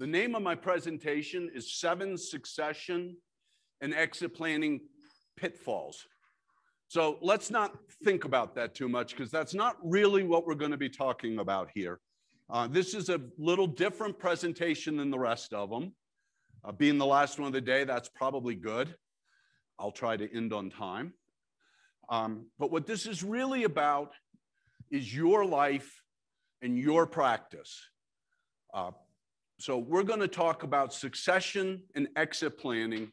The name of my presentation is Seven Succession and Exit Planning Pitfalls. So let's not think about that too much because that's not really what we're going to be talking about here. Uh, this is a little different presentation than the rest of them. Uh, being the last one of the day, that's probably good. I'll try to end on time. Um, but what this is really about is your life and your practice. Uh, so we're going to talk about succession and exit planning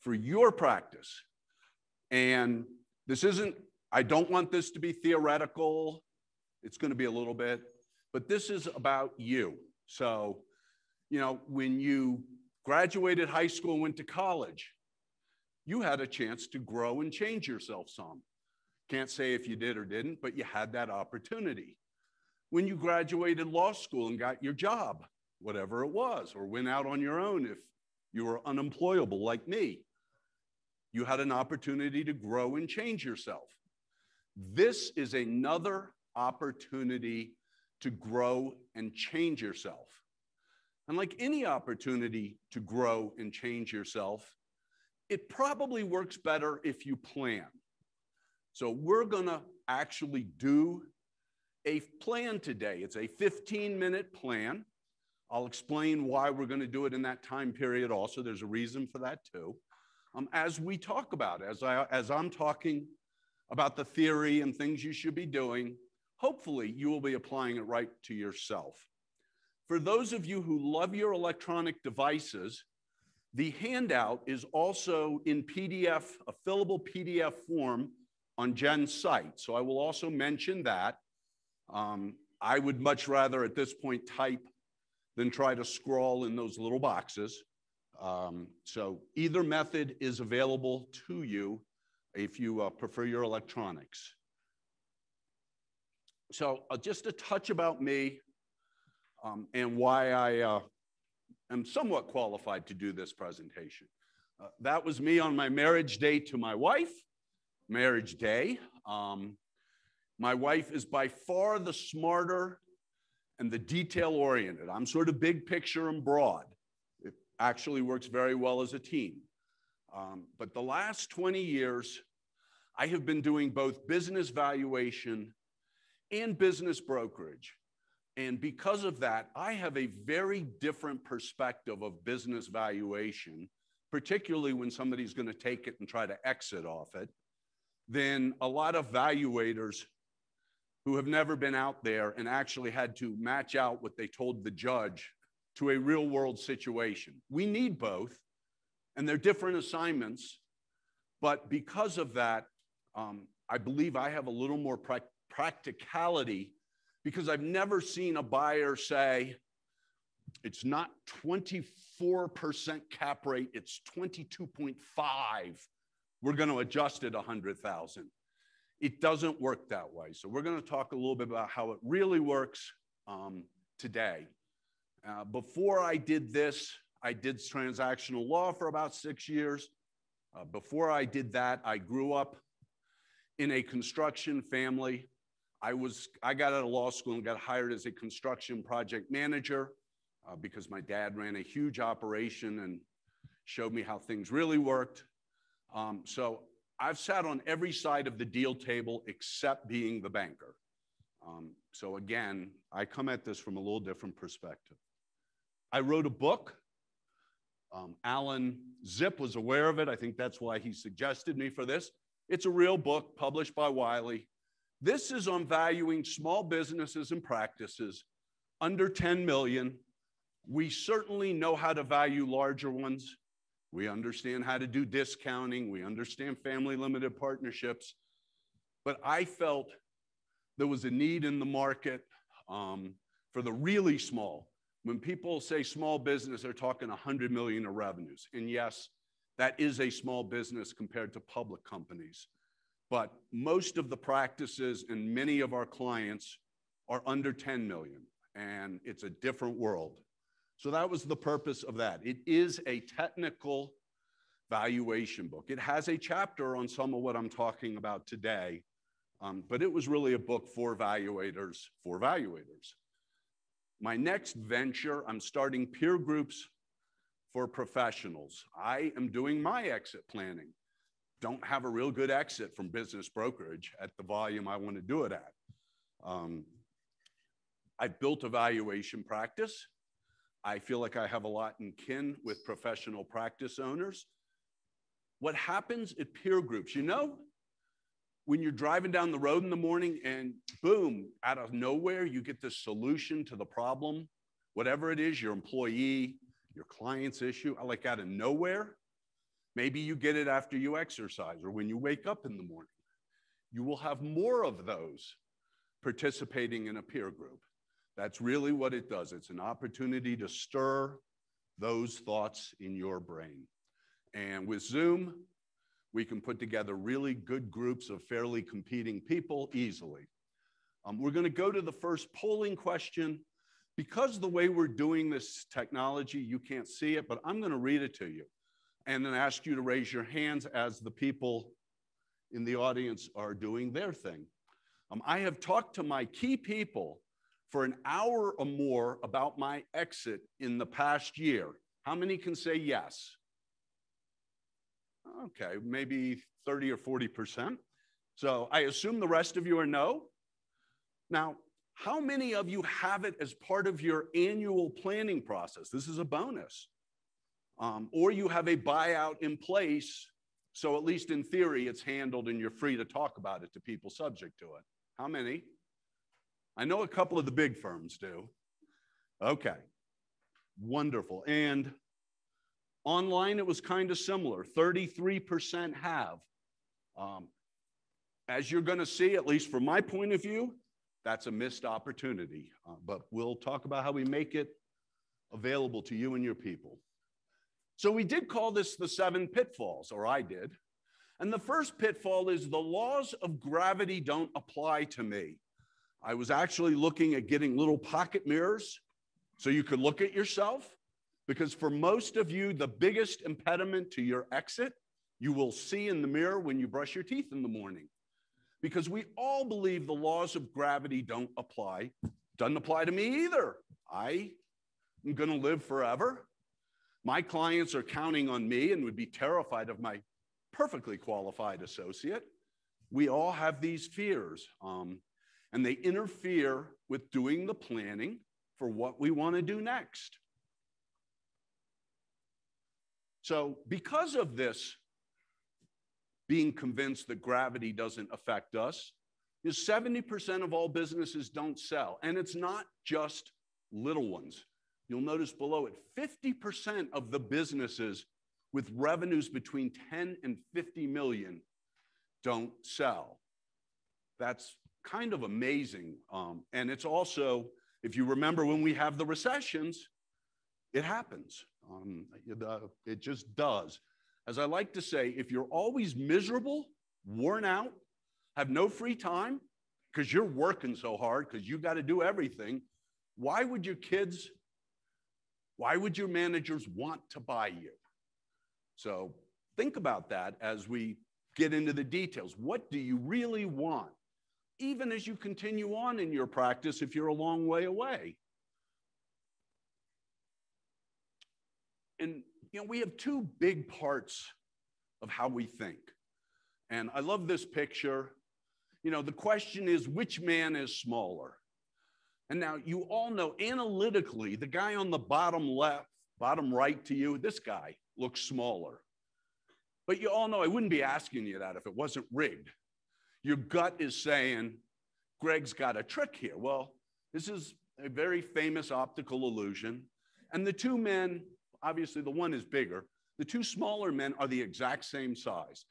for your practice. And this isn't, I don't want this to be theoretical. It's going to be a little bit, but this is about you. So, you know, when you graduated high school and went to college, you had a chance to grow and change yourself some. Can't say if you did or didn't, but you had that opportunity. When you graduated law school and got your job, whatever it was, or went out on your own if you were unemployable like me, you had an opportunity to grow and change yourself. This is another opportunity to grow and change yourself. And like any opportunity to grow and change yourself, it probably works better if you plan. So we're going to actually do a plan today. It's a 15 minute plan. I'll explain why we're going to do it in that time period also. There's a reason for that too. Um, as we talk about, as, I, as I'm talking about the theory and things you should be doing, hopefully you will be applying it right to yourself. For those of you who love your electronic devices, the handout is also in PDF, a fillable PDF form on Jen's site. So I will also mention that. Um, I would much rather at this point type than try to scrawl in those little boxes. Um, so either method is available to you if you uh, prefer your electronics. So uh, just a touch about me um, and why I uh, am somewhat qualified to do this presentation. Uh, that was me on my marriage day to my wife, marriage day. Um, my wife is by far the smarter and the detail oriented. I'm sort of big picture and broad. It actually works very well as a team. Um, but the last 20 years, I have been doing both business valuation and business brokerage. And because of that, I have a very different perspective of business valuation, particularly when somebody's going to take it and try to exit off it, than a lot of valuators who have never been out there and actually had to match out what they told the judge to a real world situation. We need both, and they're different assignments. But because of that, um, I believe I have a little more pra- practicality because I've never seen a buyer say, it's not 24% cap rate, it's 22.5. We're going to adjust it 100,000. It doesn't work that way. So we're going to talk a little bit about how it really works um, today. Uh, before I did this, I did transactional law for about six years. Uh, before I did that, I grew up in a construction family. I was I got out of law school and got hired as a construction project manager uh, because my dad ran a huge operation and showed me how things really worked. Um, so I've sat on every side of the deal table except being the banker. Um, so again, I come at this from a little different perspective. I wrote a book. Um, Alan Zip was aware of it. I think that's why he suggested me for this. It's a real book published by Wiley. This is on valuing small businesses and practices under 10 million. We certainly know how to value larger ones. We understand how to do discounting. We understand family limited partnerships. But I felt there was a need in the market um, for the really small. When people say small business, they're talking 100 million of revenues. And yes, that is a small business compared to public companies. But most of the practices and many of our clients are under 10 million, and it's a different world. So that was the purpose of that. It is a technical valuation book. It has a chapter on some of what I'm talking about today, um, but it was really a book for evaluators, for evaluators. My next venture, I'm starting peer groups for professionals. I am doing my exit planning. Don't have a real good exit from business brokerage at the volume I want to do it at. Um, I've built valuation practice. I feel like I have a lot in kin with professional practice owners. What happens at peer groups, you know, when you're driving down the road in the morning and boom, out of nowhere, you get the solution to the problem, whatever it is, your employee, your client's issue, like out of nowhere. Maybe you get it after you exercise or when you wake up in the morning. You will have more of those participating in a peer group. That's really what it does. It's an opportunity to stir those thoughts in your brain. And with Zoom, we can put together really good groups of fairly competing people easily. Um, we're going to go to the first polling question. Because the way we're doing this technology, you can't see it, but I'm going to read it to you and then ask you to raise your hands as the people in the audience are doing their thing. Um, I have talked to my key people for an hour or more about my exit in the past year. How many can say yes? Okay, maybe 30 or 40%. So I assume the rest of you are no. Now, how many of you have it as part of your annual planning process? This is a bonus. Um, or you have a buyout in place, so at least in theory, it's handled and you're free to talk about it to people subject to it. How many? I know a couple of the big firms do. Okay, wonderful. And Online, it was kind of similar 33% have. Um, as you're going to see, at least from my point of view, that's a missed opportunity. Uh, but we'll talk about how we make it available to you and your people. So we did call this the seven pitfalls, or I did. And the first pitfall is the laws of gravity don't apply to me. I was actually looking at getting little pocket mirrors so you could look at yourself because for most of you, the biggest impediment to your exit, you will see in the mirror when you brush your teeth in the morning. Because we all believe the laws of gravity don't apply. Doesn't apply to me either. I am going to live forever. My clients are counting on me and would be terrified of my perfectly qualified associate. We all have these fears, um, and they interfere with doing the planning for what we want to do next. So, because of this, being convinced that gravity doesn't affect us, is 70% of all businesses don't sell. And it's not just little ones. You'll notice below it 50% of the businesses with revenues between 10 and 50 million don't sell. That's kind of amazing. Um, and it's also, if you remember when we have the recessions, it happens. Um, it just does. As I like to say, if you're always miserable, worn out, have no free time because you're working so hard because you got to do everything, why would your kids, why would your managers want to buy you? So think about that as we get into the details. What do you really want? Even as you continue on in your practice, if you're a long way away. And you know, we have two big parts of how we think. And I love this picture. You know, the question is which man is smaller? And now you all know analytically, the guy on the bottom left, bottom right to you, this guy looks smaller. But you all know I wouldn't be asking you that if it wasn't rigged. Your gut is saying, Greg's got a trick here. Well, this is a very famous optical illusion. And the two men obviously the one is bigger. The two smaller men are the exact same size.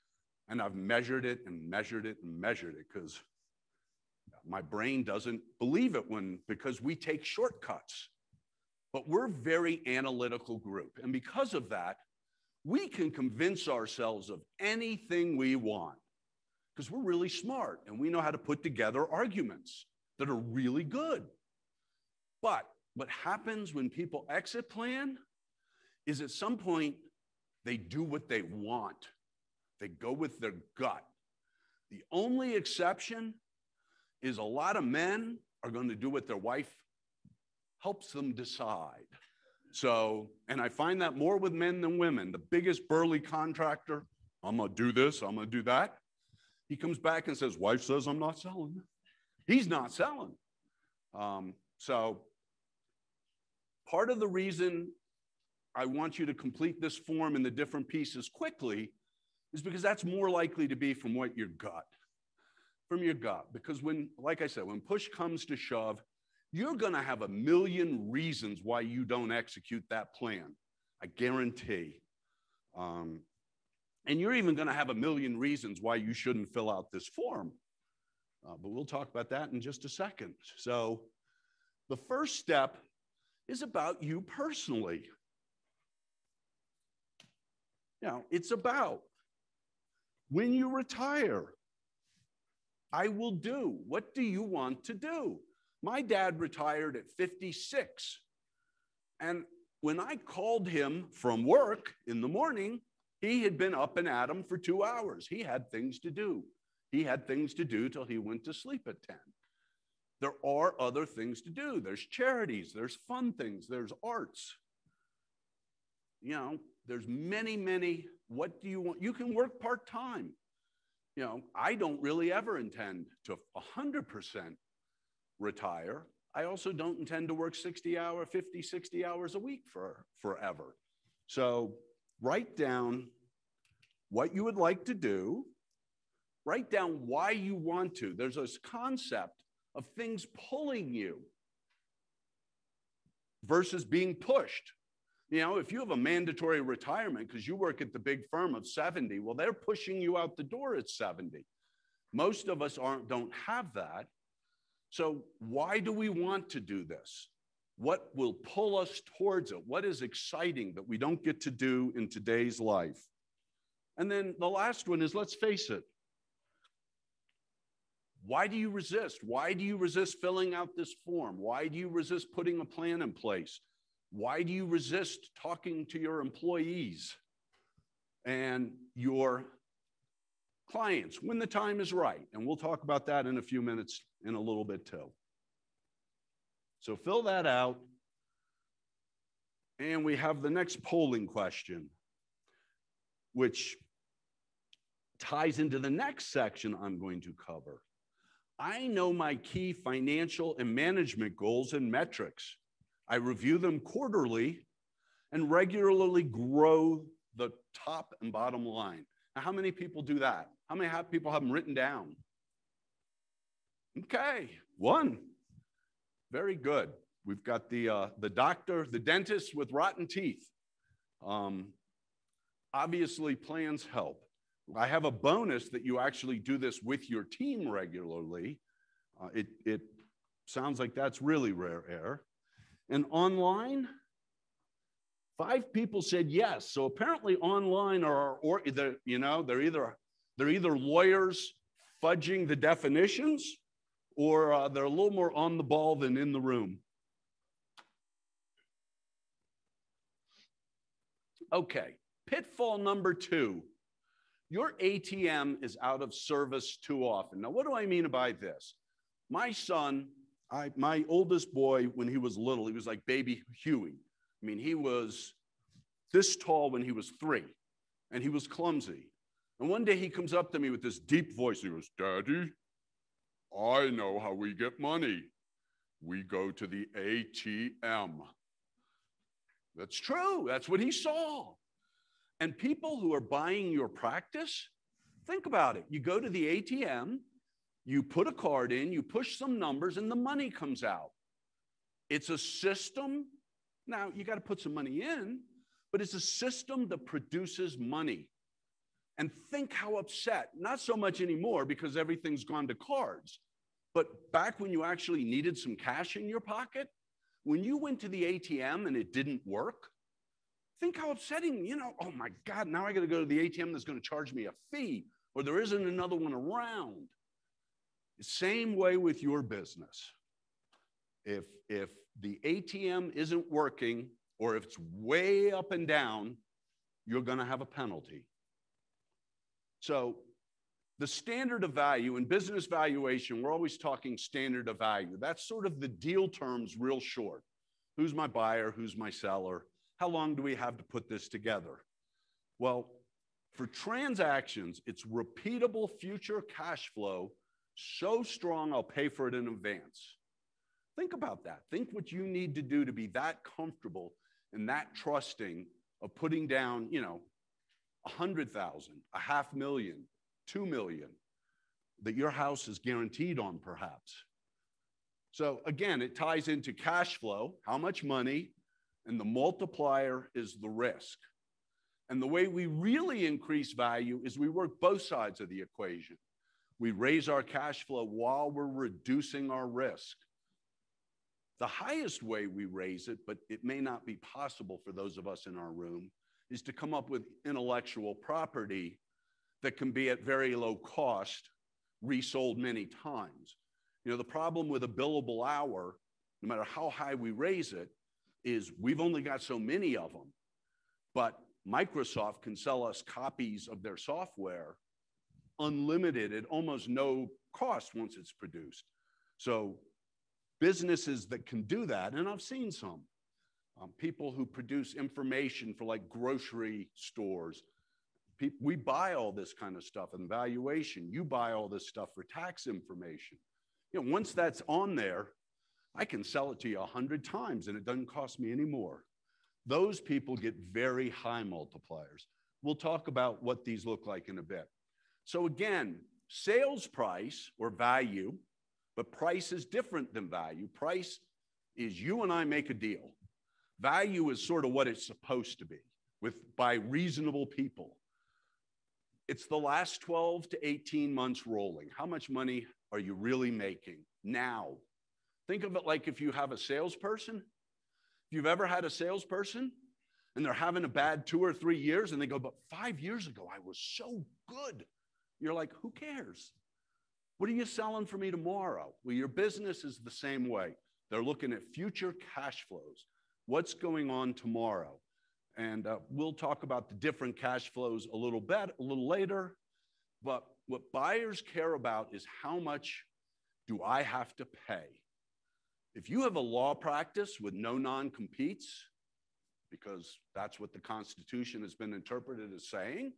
And I've measured it and measured it and measured it because my brain doesn't believe it when because we take shortcuts. But we're very analytical group. And because of that, we can convince ourselves of anything we want because we're really smart and we know how to put together arguments that are really good. But what happens when people exit plan is at some point they do what they want, they go with their gut. The only exception is a lot of men are going to do what their wife helps them decide. So, and I find that more with men than women. The biggest burly contractor, I'm gonna do this, I'm gonna do that. He comes back and says, Wife says I'm not selling. He's not selling. Um, so, part of the reason I want you to complete this form in the different pieces quickly is because that's more likely to be from what your gut, from your gut. Because when, like I said, when push comes to shove, you're going to have a million reasons why you don't execute that plan. I guarantee. Um, and you're even going to have a million reasons why you shouldn't fill out this form. Uh, but we'll talk about that in just a second. So, the first step is about you personally. You know, it's about when you retire, I will do. What do you want to do? My dad retired at 56. And when I called him from work in the morning, he had been up and at 'em for two hours. He had things to do. He had things to do till he went to sleep at 10. There are other things to do. There's charities, there's fun things, there's arts. You know, there's many, many. What do you want? You can work part time. You know, I don't really ever intend to 100% retire. I also don't intend to work 60 hour, 50, 60 hours a week for forever. So write down what you would like to do. Write down why you want to. There's this concept of things pulling you versus being pushed. You know, if you have a mandatory retirement because you work at the big firm of 70, well, they're pushing you out the door at 70. Most of us aren't don't have that. So why do we want to do this? What will pull us towards it? What is exciting that we don't get to do in today's life? And then the last one is let's face it, why do you resist? Why do you resist filling out this form? Why do you resist putting a plan in place? Why do you resist talking to your employees and your clients when the time is right? And we'll talk about that in a few minutes in a little bit too. So fill that out. And we have the next polling question, which ties into the next section I'm going to cover. I know my key financial and management goals and metrics. I review them quarterly and regularly grow the top and bottom line. Now, how many people do that? How many have people have them written down? Okay, one. Very good. We've got the, uh, the doctor, the dentist with rotten teeth. Um, obviously, plans help. I have a bonus that you actually do this with your team regularly. Uh, it, it sounds like that's really rare air. And online, five people said yes. So apparently online are, or you know, they're either, they're either lawyers fudging the definitions or uh, they're a little more on the ball than in the room. Okay, pitfall number two your ATM is out of service too often. Now, what do I mean by this? My son, I, my oldest boy, when he was little, he was like baby Huey. I mean, he was this tall when he was three, and he was clumsy. And one day he comes up to me with this deep voice. He goes, Daddy, I know how we get money. We go to the ATM. That's true. That's what he saw. And people who are buying your practice, think about it. You go to the ATM, you put a card in, you push some numbers, and the money comes out. It's a system. Now, you got to put some money in, but it's a system that produces money. And think how upset, not so much anymore because everything's gone to cards, but back when you actually needed some cash in your pocket, when you went to the ATM and it didn't work, Think how upsetting, you know, oh my God, now I got to go to the ATM that's going to charge me a fee, or there isn't another one around. Same way with your business. If, if the ATM isn't working, or if it's way up and down, you're going to have a penalty. So, the standard of value in business valuation, we're always talking standard of value. That's sort of the deal terms, real short. Who's my buyer? Who's my seller? How long do we have to put this together? Well, for transactions, it's repeatable future cash flow so strong I'll pay for it in advance. Think about that. Think what you need to do to be that comfortable and that trusting of putting down, you know, a hundred thousand, a half million, two million that your house is guaranteed on, perhaps. So again, it ties into cash flow, how much money, and the multiplier is the risk. And the way we really increase value is we work both sides of the equation. We raise our cash flow while we're reducing our risk. The highest way we raise it, but it may not be possible for those of us in our room, is to come up with intellectual property that can be at very low cost, resold many times. You know, the problem with a billable hour, no matter how high we raise it, is we've only got so many of them. But Microsoft can sell us copies of their software unlimited at almost no cost once it's produced. So businesses that can do that, and I've seen some, um, people who produce information for like grocery stores. People we buy all this kind of stuff and valuation. You buy all this stuff for tax information. You know, once that's on there, I can sell it to you a hundred times and it doesn't cost me any more. Those people get very high multipliers. We'll talk about what these look like in a bit. So again, sales price or value, but price is different than value. Price is you and I make a deal. Value is sort of what it's supposed to be with by reasonable people. It's the last 12 to 18 months rolling. How much money are you really making now? Think of it like if you have a salesperson. If you've ever had a salesperson and they're having a bad two or three years and they go, but five years ago, I was so good. You're like, who cares? What are you selling for me tomorrow? Well, your business is the same way. They're looking at future cash flows. What's going on tomorrow? And uh, we'll talk about the different cash flows a little bit, a little later. But what buyers care about is how much do I have to pay? If you have a law practice with no non competes, because that's what the Constitution has been interpreted as saying,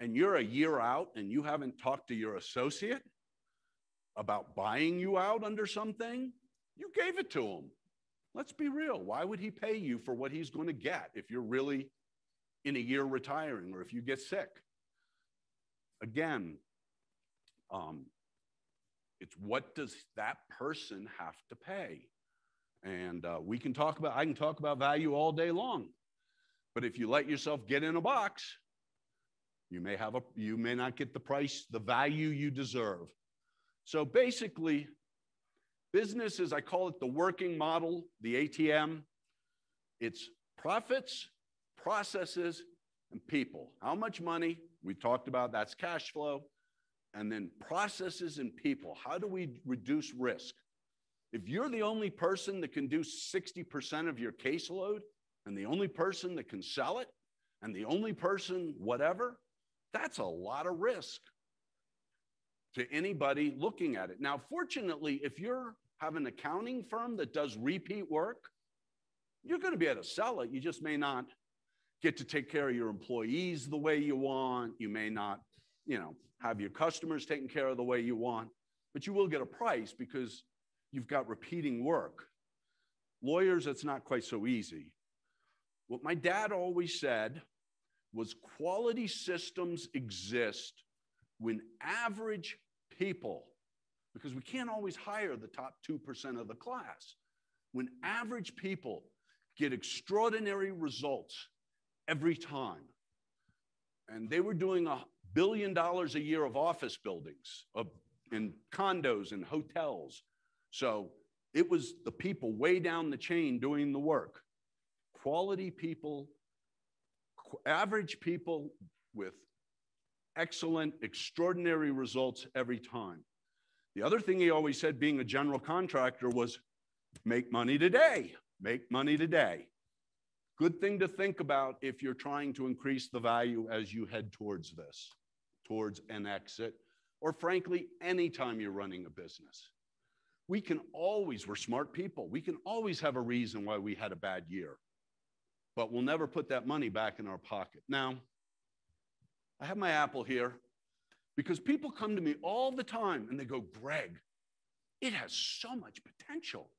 and you're a year out and you haven't talked to your associate about buying you out under something, you gave it to him. Let's be real. Why would he pay you for what he's going to get if you're really in a year retiring or if you get sick? Again, um, it's what does that person have to pay? And uh, we can talk about, I can talk about value all day long. But if you let yourself get in a box, you may have a, you may not get the price, the value you deserve. So basically, businesses, I call it the working model, the ATM. It's profits, processes, and people. How much money? We talked about that's cash flow and then processes and people. How do we reduce risk? If you're the only person that can do 60% of your caseload and the only person that can sell it and the only person, whatever, that's a lot of risk to anybody looking at it. Now, fortunately, if you have an accounting firm that does repeat work, you're going to be able to sell it. You just may not get to take care of your employees the way you want. You may not, you know, have your customers taken care of the way you want, but you will get a price because you've got repeating work. Lawyers, it's not quite so easy. What my dad always said was quality systems exist when average people, because we can't always hire the top 2% of the class, when average people get extraordinary results every time. And they were doing a billion dollars a year of office buildings, of, and condos and hotels. So it was the people way down the chain doing the work. Quality people, average people with excellent, extraordinary results every time. The other thing he always said, being a general contractor, was make money today, make money today. Good thing to think about if you're trying to increase the value as you head towards this towards an exit, or frankly, anytime you're running a business. we can always, we're smart people, we can always have a reason why we had a bad year, but we'll never put that money back in our pocket. Now, I have my apple here because people come to me all the time and they go, Greg, it has so much potential.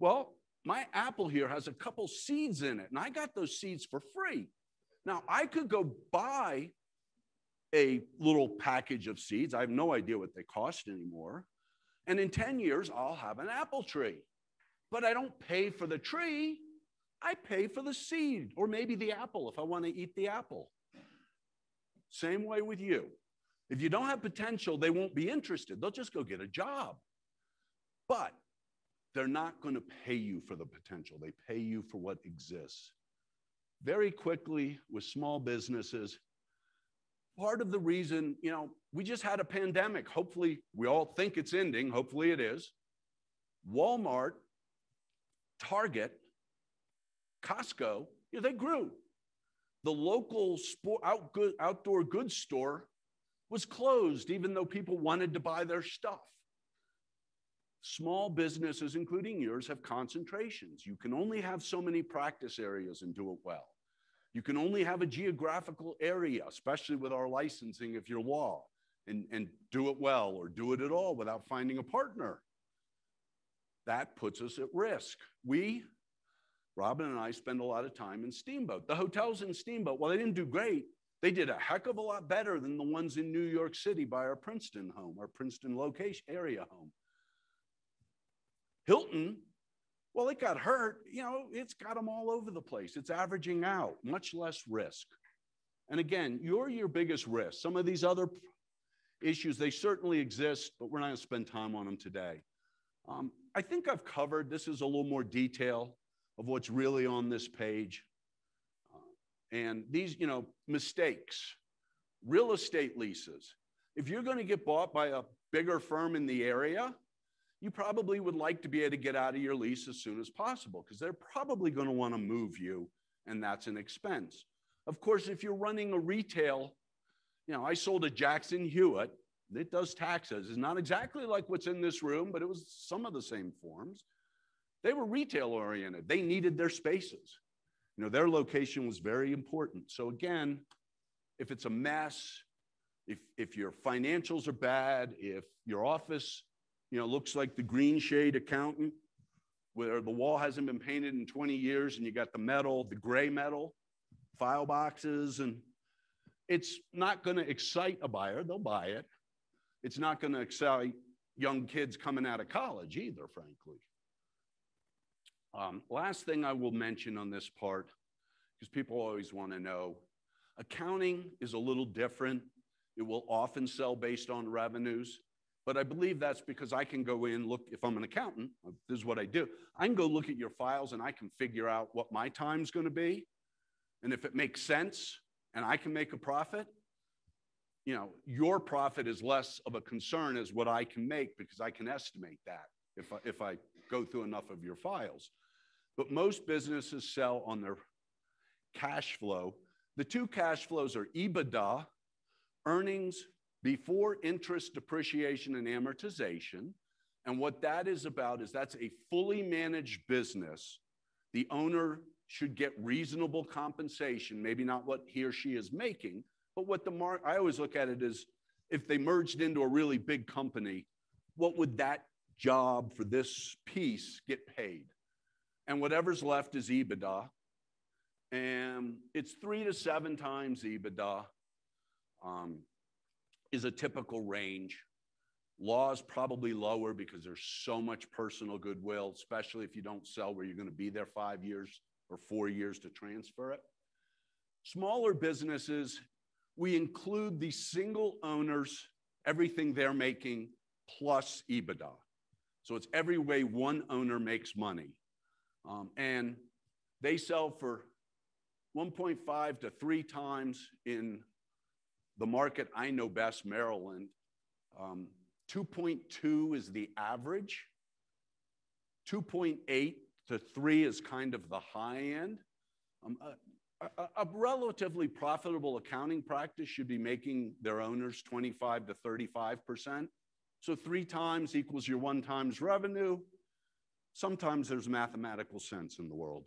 Well, my apple here has a couple seeds in it, and I got those seeds for free. Now, I could go buy a little package of seeds. I have no idea what they cost anymore. And in 10 years, I'll have an apple tree. But I don't pay for the tree, I pay for the seed or maybe the apple if I want to eat the apple. Same way with you. If you don't have potential, they won't be interested. They'll just go get a job. But they're not going to pay you for the potential, they pay you for what exists. Very quickly with small businesses, part of the reason, you know, we just had a pandemic. Hopefully, we all think it's ending. Hopefully, it is. Walmart, Target, Costco, you know, they grew. The local sport, out, good, outdoor goods store was closed, even though people wanted to buy their stuff. Small businesses, including yours, have concentrations. You can only have so many practice areas and do it well. You can only have a geographical area, especially with our licensing if you're law, and, and do it well or do it at all without finding a partner. That puts us at risk. We, Robin and I, spend a lot of time in Steamboat. The hotels in Steamboat, well, they didn't do great. They did a heck of a lot better than the ones in New York City by our Princeton home, our Princeton location area home. Hilton, well, it got hurt. You know, it's got them all over the place. It's averaging out, much less risk. And again, you're your biggest risk. Some of these other issues, they certainly exist, but we're not going to spend time on them today. Um, I think I've covered, this is a little more detail of what's really on this page. And these, you know, mistakes, real estate leases. If you're going to get bought by a bigger firm in the area, you probably would like to be able to get out of your lease as soon as possible because they're probably going to want to move you, and that's an expense. Of course, if you're running a retail, you know, I sold a Jackson Hewitt. It does taxes. It's not exactly like what's in this room, but it was some of the same forms. They were retail oriented. They needed their spaces. You know, their location was very important. So again, if it's a mess, if, if your financials are bad, if your office you know, looks like the green shade accountant where the wall hasn't been painted in 20 years and you got the metal, the gray metal, file boxes, and it's not going to excite a buyer. They'll buy it. It's not going to excite young kids coming out of college either, frankly. Um, last thing I will mention on this part, because people always want to know accounting is a little different. It will often sell based on revenues. But I believe that's because I can go in, look, if I'm an accountant, this is what I do. I can go look at your files and I can figure out what my time's going to be. And if it makes sense and I can make a profit, you know, your profit is less of a concern as what I can make because I can estimate that if I, if I go through enough of your files. But most businesses sell on their cash flow. The two cash flows are EBITDA, earnings before interest, depreciation, and amortization. And what that is about is that's a fully managed business. The owner should get reasonable compensation, maybe not what he or she is making, but what the mark, I always look at it as if they merged into a really big company, what would that job for this piece get paid? And whatever's left is EBITDA. And it's three to seven times EBITDA. Um, is a typical range. Law is probably lower because there's so much personal goodwill, especially if you don't sell where you're going to be there five years or four years to transfer it. Smaller businesses, we include the single owners, everything they're making plus EBITDA. So it's every way one owner makes money. Um, and they sell for 1.5 to three times in the market I know best, Maryland, um, 2.2 is the average. 2.8 to 3 is kind of the high end. Um, a, a, relatively profitable accounting practice should be making their owners 25 to 35%. So three times equals your one times revenue. Sometimes there's mathematical sense in the world.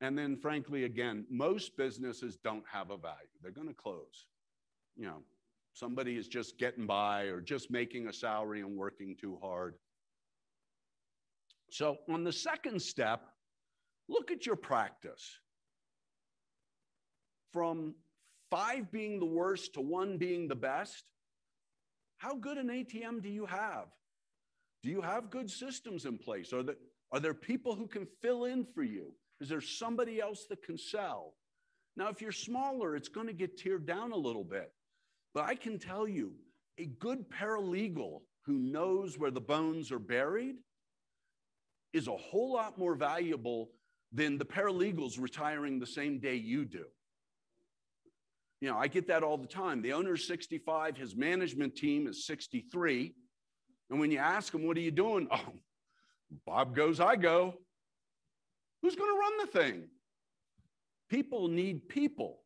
And then, frankly, again, most businesses don't have a value. They're going to close. You know, somebody is just getting by or just making a salary and working too hard. So, on the second step, look at your practice. From five being the worst to one being the best, how good an ATM do you have? Do you have good systems in place? Are there, are there people who can fill in for you? Is there somebody else that can sell? Now, if you're smaller, it's going to get teared down a little bit. But I can tell you, a good paralegal who knows where the bones are buried is a whole lot more valuable than the paralegals retiring the same day you do. You know, I get that all the time. The owner's 65, his management team is 63. And when you ask them, what are you doing? Oh, Bob goes, I go. Who's going to run the thing? People need people.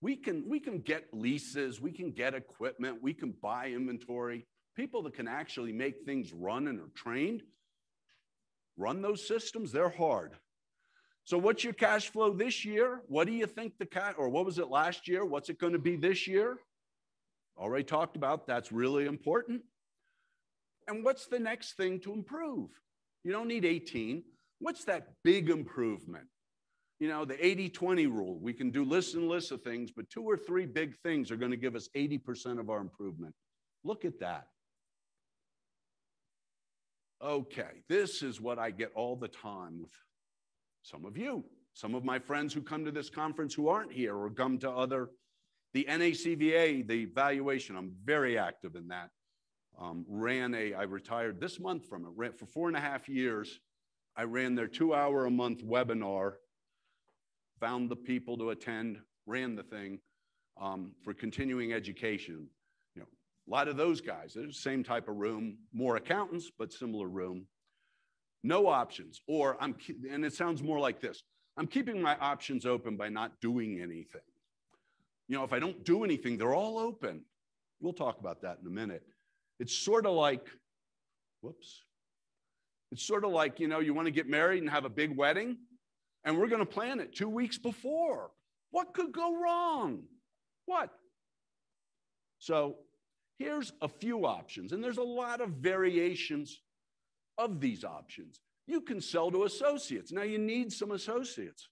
We can, we can get leases, we can get equipment, we can buy inventory. People that can actually make things run and are trained, run those systems, they're hard. So, what's your cash flow this year? What do you think the cash, or what was it last year? What's it going to be this year? Already talked about that's really important. And what's the next thing to improve? You don't need 18. What's that big improvement? You know, the 80 20 rule. We can do lists and lists of things, but two or three big things are going to give us 80% of our improvement. Look at that. Okay, this is what I get all the time with some of you, some of my friends who come to this conference who aren't here or come to other, the NACVA, the valuation, I'm very active in that. Um, ran a, I retired this month from it, ran for four and a half years. I ran their two hour a month webinar, found the people to attend, ran the thing um, for continuing education. You know, a lot of those guys, same type of room, more accountants, but similar room. No options, or I'm, and it sounds more like this I'm keeping my options open by not doing anything. You know, if I don't do anything, they're all open. We'll talk about that in a minute. It's sort of like, whoops. It's sort of like, you know, you want to get married and have a big wedding, and we're going to plan it two weeks before. What could go wrong? What? So here's a few options, and there's a lot of variations of these options. You can sell to associates. Now, you need some associates,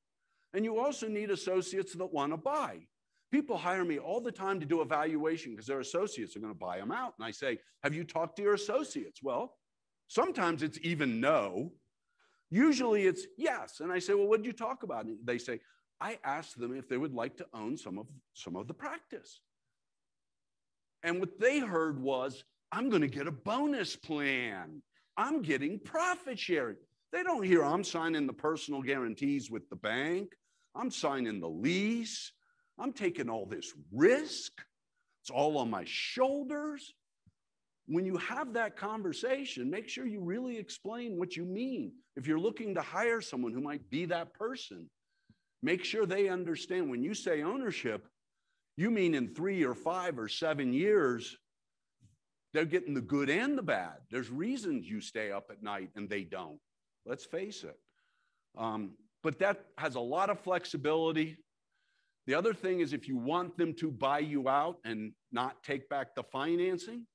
and you also need associates that want to buy. People hire me all the time to do evaluation because their associates are going to buy them out. And I say, Have you talked to your associates? Well, sometimes it's even no. Usually it's yes. And I say, Well, what did you talk about? And they say, I asked them if they would like to own some of, some of the practice. And what they heard was, I'm going to get a bonus plan. I'm getting profit sharing. They don't hear I'm signing the personal guarantees with the bank. I'm signing the lease. I'm taking all this risk. It's all on my shoulders. When you have that conversation, make sure you really explain what you mean. If you're looking to hire someone who might be that person, make sure they understand when you say ownership, you mean in three or five or seven years, they're getting the good and the bad. There's reasons you stay up at night and they don't. Let's face it. Um, but that has a lot of flexibility. The other thing is if you want them to buy you out and not take back the financing,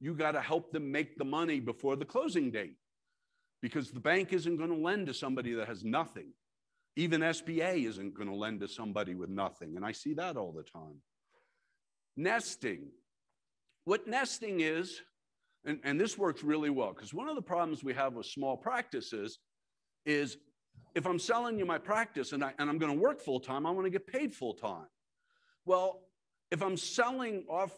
you got to help them make the money before the closing date because the bank isn't going to lend to somebody that has nothing. Even SBA isn't going to lend to somebody with nothing. And I see that all the time. Nesting. What nesting is, and, and this works really well because one of the problems we have with small practices is if I'm selling you my practice and, I, and I'm going to work full time, I want to get paid full time. Well, if I'm selling off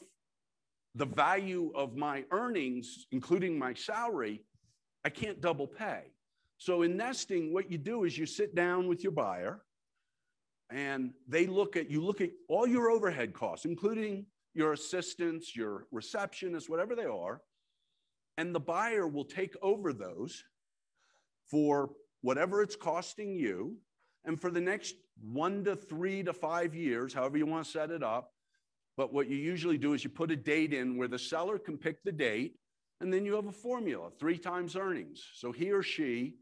the value of my earnings, including my salary, I can't double pay. So in nesting, what you do is you sit down with your buyer and they look at, you look at all your overhead costs, including your assistants, your receptionists, whatever they are, and the buyer will take over those for whatever it's costing you. And for the next one to three to five years, however you want to set it up, But what you usually do is you put a date in where the seller can pick the date, and then you have a formula, three times earnings. So he or she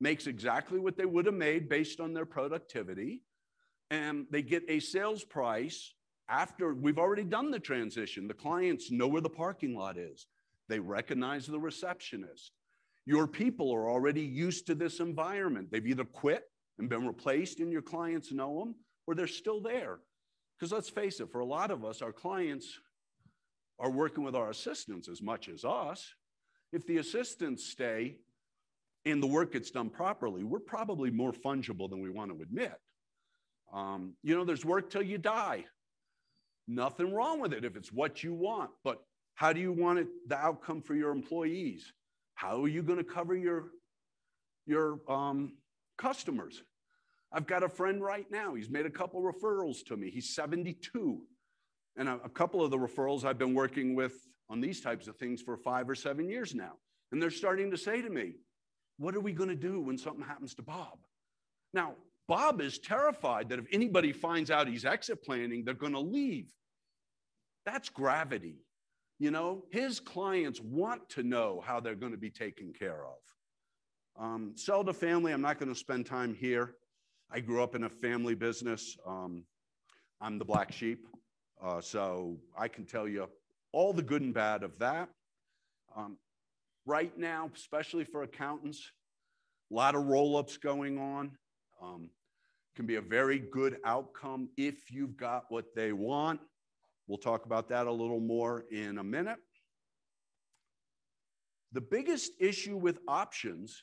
makes exactly what they would have made based on their productivity, and they get a sales price after we've already done the transition. The clients know where the parking lot is, they recognize the receptionist. Your people are already used to this environment. They've either quit and been replaced, and your clients know them, or they're still there. Because let's face it, for a lot of us, our clients are working with our assistants as much as us. If the assistants stay and the work gets done properly, we're probably more fungible than we want to admit. Um, you know, there's work till you die. Nothing wrong with it if it's what you want, but how do you want it, the outcome for your employees? How are you going to cover your, your um, customers? I've got a friend right now. He's made a couple referrals to me. He's 72. And a, a couple of the referrals I've been working with on these types of things for five or seven years now. And they're starting to say to me, What are we going to do when something happens to Bob? Now, Bob is terrified that if anybody finds out he's exit planning, they're going to leave. That's gravity. You know, his clients want to know how they're going to be taken care of. Um, to family, I'm not going to spend time here. I grew up in a family business. Um, I'm the black sheep. Uh, so I can tell you all the good and bad of that. Um, right now, especially for accountants, a lot of roll ups going on. Um, can be a very good outcome if you've got what they want. We'll talk about that a little more in a minute. The biggest issue with options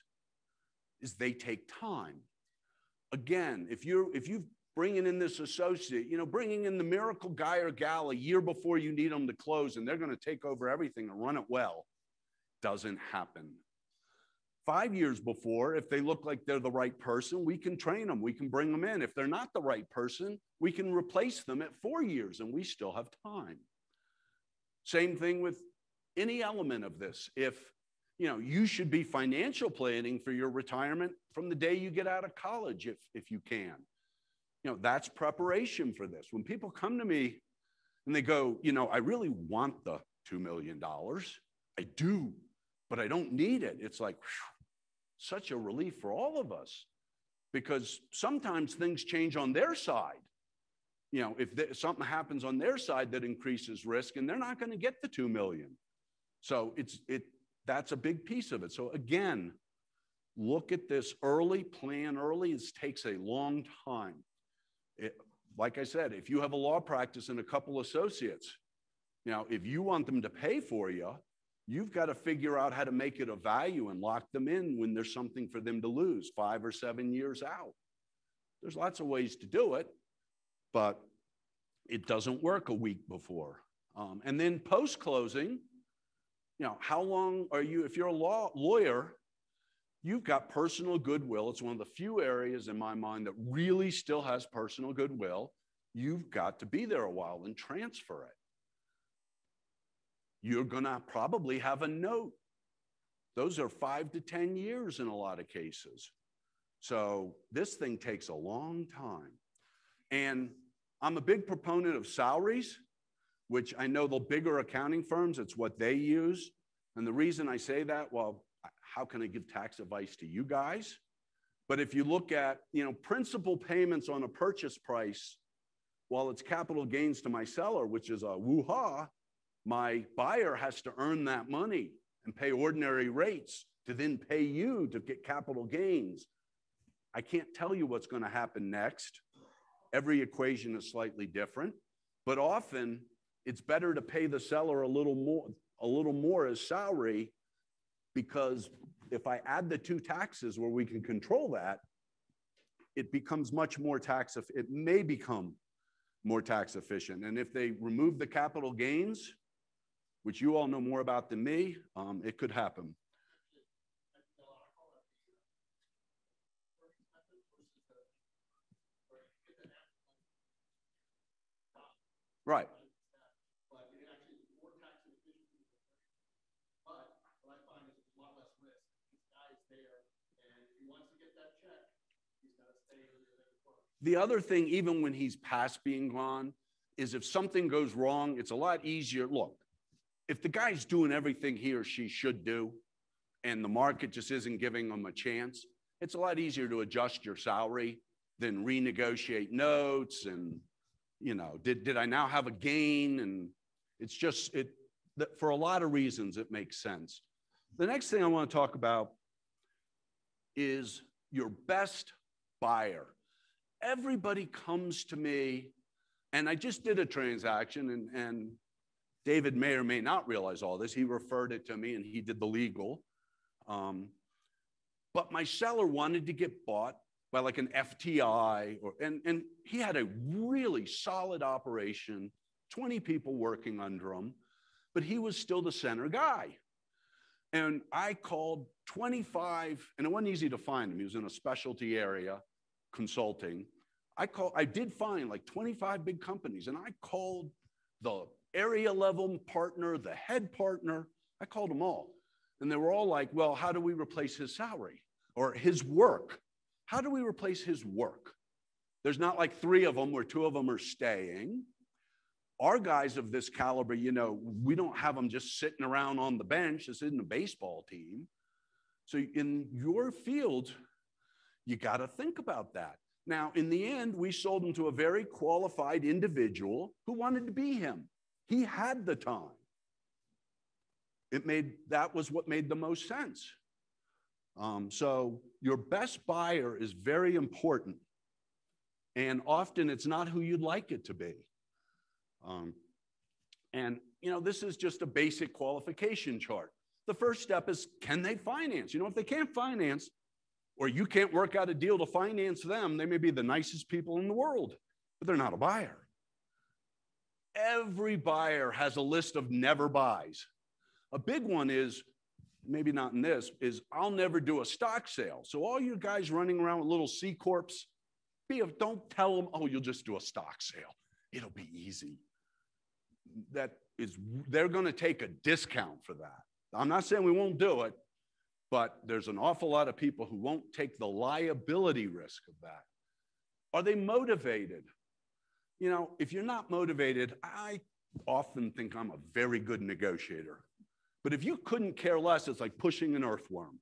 is they take time. Again, if you're if you bringing in this associate, you know, bringing in the miracle guy or gal a year before you need them to close and they're going to take over everything and run it well, doesn't happen. Five years before, if they look like they're the right person, we can train them, we can bring them in. If they're not the right person, we can replace them at four years and we still have time. Same thing with any element of this. If you know, you should be financial planning for your retirement from the day you get out of college, if, if you can. You know, that's preparation for this. When people come to me and they go, you know, I really want the $2 million. I do, but I don't need it. It's like whew, such a relief for all of us because sometimes things change on their side. You know, if th- something happens on their side that increases risk and they're not going to get the 2 million. So it's, it, that's a big piece of it. So again, look at this early, plan early. It takes a long time. It, like I said, if you have a law practice and a couple associates, you know, if you want them to pay for you, you've got to figure out how to make it a value and lock them in when there's something for them to lose five or seven years out. There's lots of ways to do it, but it doesn't work a week before. Um, and then post closing, you know, how long are you, if you're a law lawyer, you've got personal goodwill. It's one of the few areas in my mind that really still has personal goodwill. You've got to be there a while and transfer it. You're going to probably have a note. Those are five to 10 years in a lot of cases. So this thing takes a long time. And I'm a big proponent of salaries which I know the bigger accounting firms, it's what they use. And the reason I say that, well, how can I give tax advice to you guys? But if you look at, you know, principal payments on a purchase price, while it's capital gains to my seller, which is a woo-ha, my buyer has to earn that money and pay ordinary rates to then pay you to get capital gains. I can't tell you what's going to happen next. Every equation is slightly different, but often it's better to pay the seller a little more a little more as salary because if I add the two taxes where we can control that, it becomes much more tax, it may become more tax efficient. And if they remove the capital gains, which you all know more about than me, um, it could happen. Right. The other thing, even when he's past being gone, is if something goes wrong, it's a lot easier. Look, if the guy's doing everything he or she should do and the market just isn't giving them a chance, it's a lot easier to adjust your salary than renegotiate notes and you know did, did i now have a gain? And it's just it for a lot of reasons it makes sense. The next thing i want to talk about is your best buyer. Everybody comes to me and i just did a transaction and, and david may or may not realize all this he referred it to me and he did the legal um, but my seller wanted to get bought by like an FTI, or, and, and he had a really solid operation, 20 people working under him, but he was still the center guy. And I called 25, and it wasn't easy to find him. He was in a specialty area consulting. I call, I did find like 25 big companies, and I called the area level partner, the head partner. I called them all. And they were all like, well, how do we replace his salary or his work? How do we replace his work? There's not like three of them where two of them are staying. Our guys of this caliber, you know, we don't have them just sitting around on the bench. This isn't a baseball team. So in your field, you got to think about that. Now, in the end, we sold him to a very qualified individual who wanted to be him. He had the time. It made that was what made the most sense. Um, so your best buyer is very important, and often it's not who you'd like it to be. Um, and you know this is just a basic qualification chart. The first step is can they finance? You know if they can't finance, or you can't work out a deal to finance them, they may be the nicest people in the world, but they're not a buyer. Every buyer has a list of never buys. A big one is, maybe not in this, is I'll never do a stock sale. So all you guys running around with little C corps, be don't tell them, oh, you'll just do a stock sale. It'll be easy. That is, they're going to take a discount for that. I'm not saying we won't do it, but there's an awful lot of people who won't take the liability risk of that. Are they motivated? You know, if you're not motivated, I often think I'm a very good negotiator. But if you couldn't care less, it's like pushing an earthworm.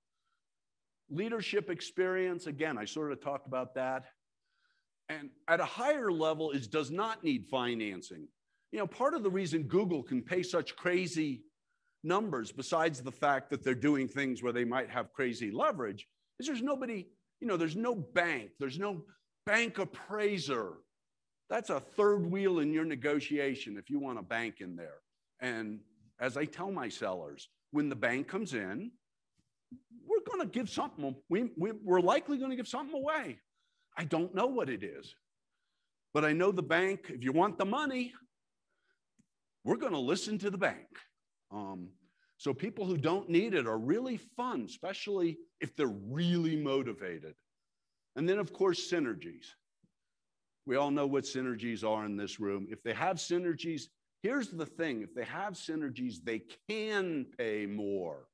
Leadership experience, again, I sort of talked about that. And at a higher level is does not need financing. You know, part of the reason Google can pay such crazy numbers, besides the fact that they're doing things where they might have crazy leverage, is there's nobody, you know, there's no bank, there's no bank appraiser. That's a third wheel in your negotiation if you want a bank in there. And as I tell my sellers, when the bank comes in, we're going to give something, we, we, we're likely going to give something away. I don't know what it is, but I know the bank, if you want the money, we're going to listen to the bank. Um, so people who don't need it are really fun, especially if they're really motivated. And then, of course, synergies. We all know what synergies are in this room. If they have synergies, Here's the thing if they have synergies, they can pay more.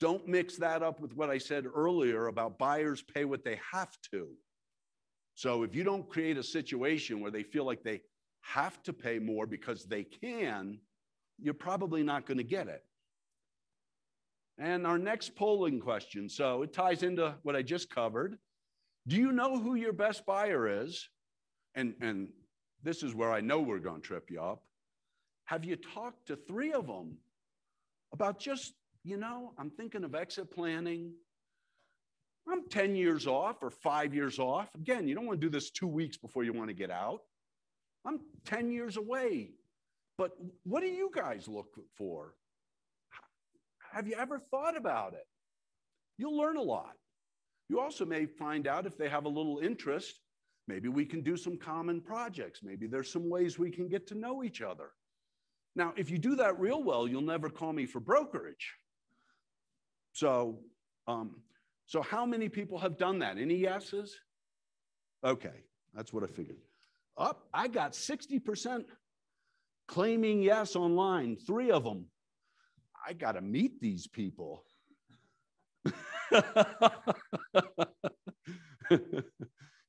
Don't mix that up with what I said earlier about buyers pay what they have to. So if you don't create a situation where they feel like they have to pay more because they can, you're probably not going to get it. And our next polling question so it ties into what I just covered. Do you know who your best buyer is? And, and this is where I know we're going to trip you up. Have you talked to three of them about just, you know, I'm thinking of exit planning. I'm 10 years off or five years off. Again, you don't want to do this two weeks before you want to get out. I'm 10 years away. But what do you guys look for? Have you ever thought about it? You'll learn a lot. You also may find out if they have a little interest, maybe we can do some common projects. Maybe there's some ways we can get to know each other. Now, if you do that real well, you'll never call me for brokerage. So, um, so how many people have done that? Any yeses? Okay, that's what I figured. Up, oh, I got 60% claiming yes online, three of them. I got to meet these people.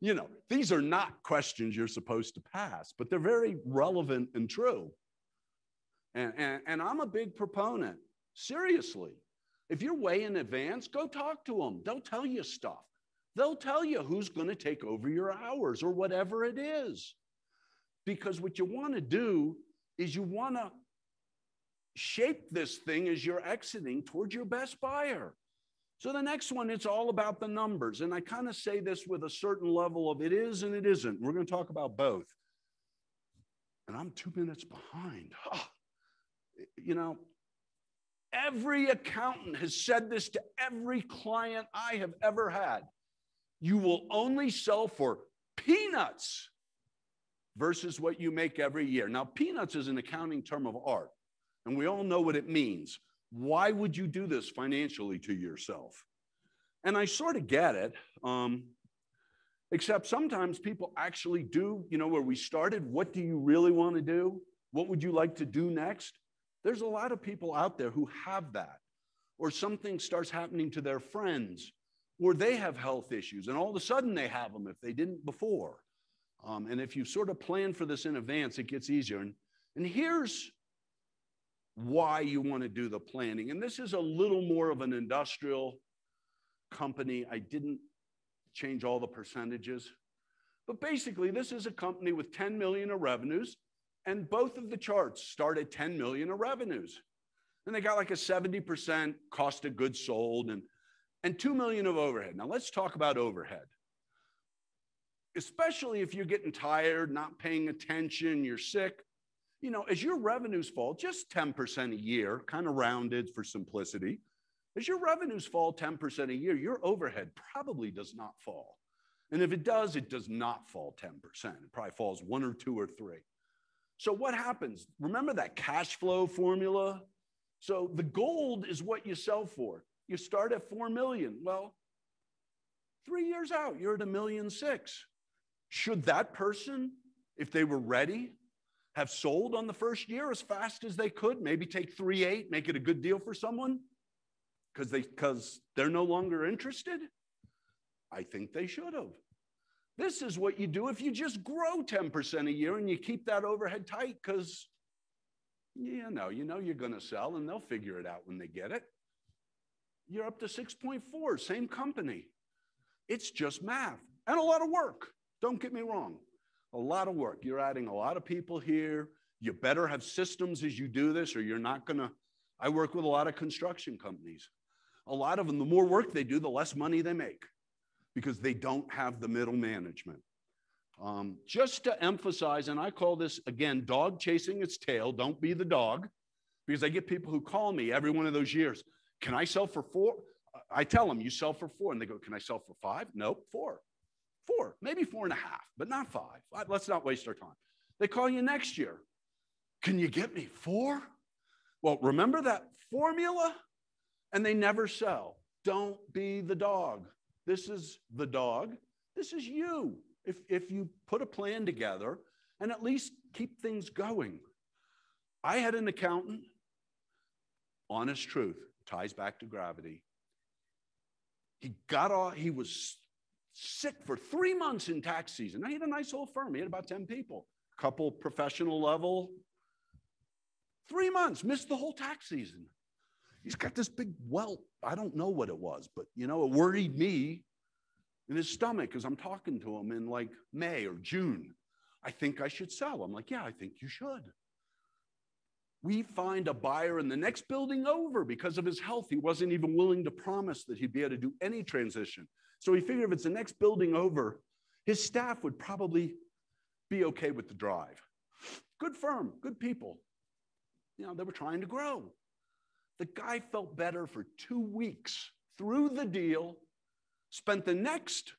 you know, these are not questions you're supposed to pass, but they're very relevant and true. And, and, and I'm a big proponent. Seriously, if you're way in advance, go talk to them. They'll tell you stuff. They'll tell you who's going to take over your hours or whatever it is. Because what you want to do is you want to shape this thing as you're exiting towards your best buyer. So the next one, it's all about the numbers. And I kind of say this with a certain level of it is and it isn't. We're going to talk about both. And I'm two minutes behind. Oh, you know, every accountant has said this to every client I have ever had. You will only sell for peanuts versus what you make every year. Now, peanuts is an accounting term of art, and we all know what it means. Why would you do this financially to yourself? And I sort of get it. Um, except sometimes people actually do, you know, where we started, what do you really want to do? What would you like to do next? There's a lot of people out there who have that, or something starts happening to their friends, or they have health issues, and all of a sudden they have them if they didn't before. Um, and if you sort of plan for this in advance, it gets easier. And, and here's why you want to do the planning. And this is a little more of an industrial company. I didn't change all the percentages. But basically, this is a company with 10 million of revenues, and both of the charts start at 10 million of revenues. And they got like a 70% cost of goods sold and, and 2 million of overhead. Now, let's talk about overhead. Especially if you're getting tired, not paying attention, you're sick you know, as your revenues fall just 10% a year, kind of rounded for simplicity, as your revenues fall 10% a year, your overhead probably does not fall. And if it does, it does not fall 10%. It probably falls one or two or three. So what happens? Remember that cash flow formula? So the gold is what you sell for. You start at 4 million. Well, three years out, you're at a million six. Should that person, if they were ready, have sold on the first year as fast as they could, maybe take 3 8, make it a good deal for someone because they because they're no longer interested? I think they should have. This is what you do if you just grow 10% a year and you keep that overhead tight because you know, you know you're going to sell and they'll figure it out when they get it. You're up to 6.4, same company. It's just math and a lot of work. Don't get me wrong a lot of work. You're adding a lot of people here. You better have systems as you do this, or you're not going to. I work with a lot of construction companies. A lot of them, the more work they do, the less money they make because they don't have the middle management. Um, just to emphasize, and I call this again dog chasing its tail, don't be the dog, because I get people who call me every one of those years. Can I sell for four? I tell them, you sell for four. And they go, Can I sell for five? Nope, four four, maybe four and a half, but not five. Let's not waste our time. They call you next year. Can you get me four? Well, remember that formula? And they never sell. Don't be the dog. This is the dog. This is you. If, if you put a plan together and at least keep things going. I had an accountant, honest truth, ties back to gravity. He got off, he was sick for three months in tax season. He had a nice old firm. He had about 10 people, couple professional level. Three months, missed the whole tax season. He's got this big welt. I don't know what it was, but you know, it worried me in his stomach because I'm talking to him in like May or June. I think I should sell. I'm like, yeah, I think you should. We find a buyer in the next building over because of his health. He wasn't even willing to promise that he'd be able to do any transition. So he figured if it's the next building over, his staff would probably be okay with the drive. Good firm, good people. You know, they were trying to grow. The guy felt better for two weeks through the deal, spent the next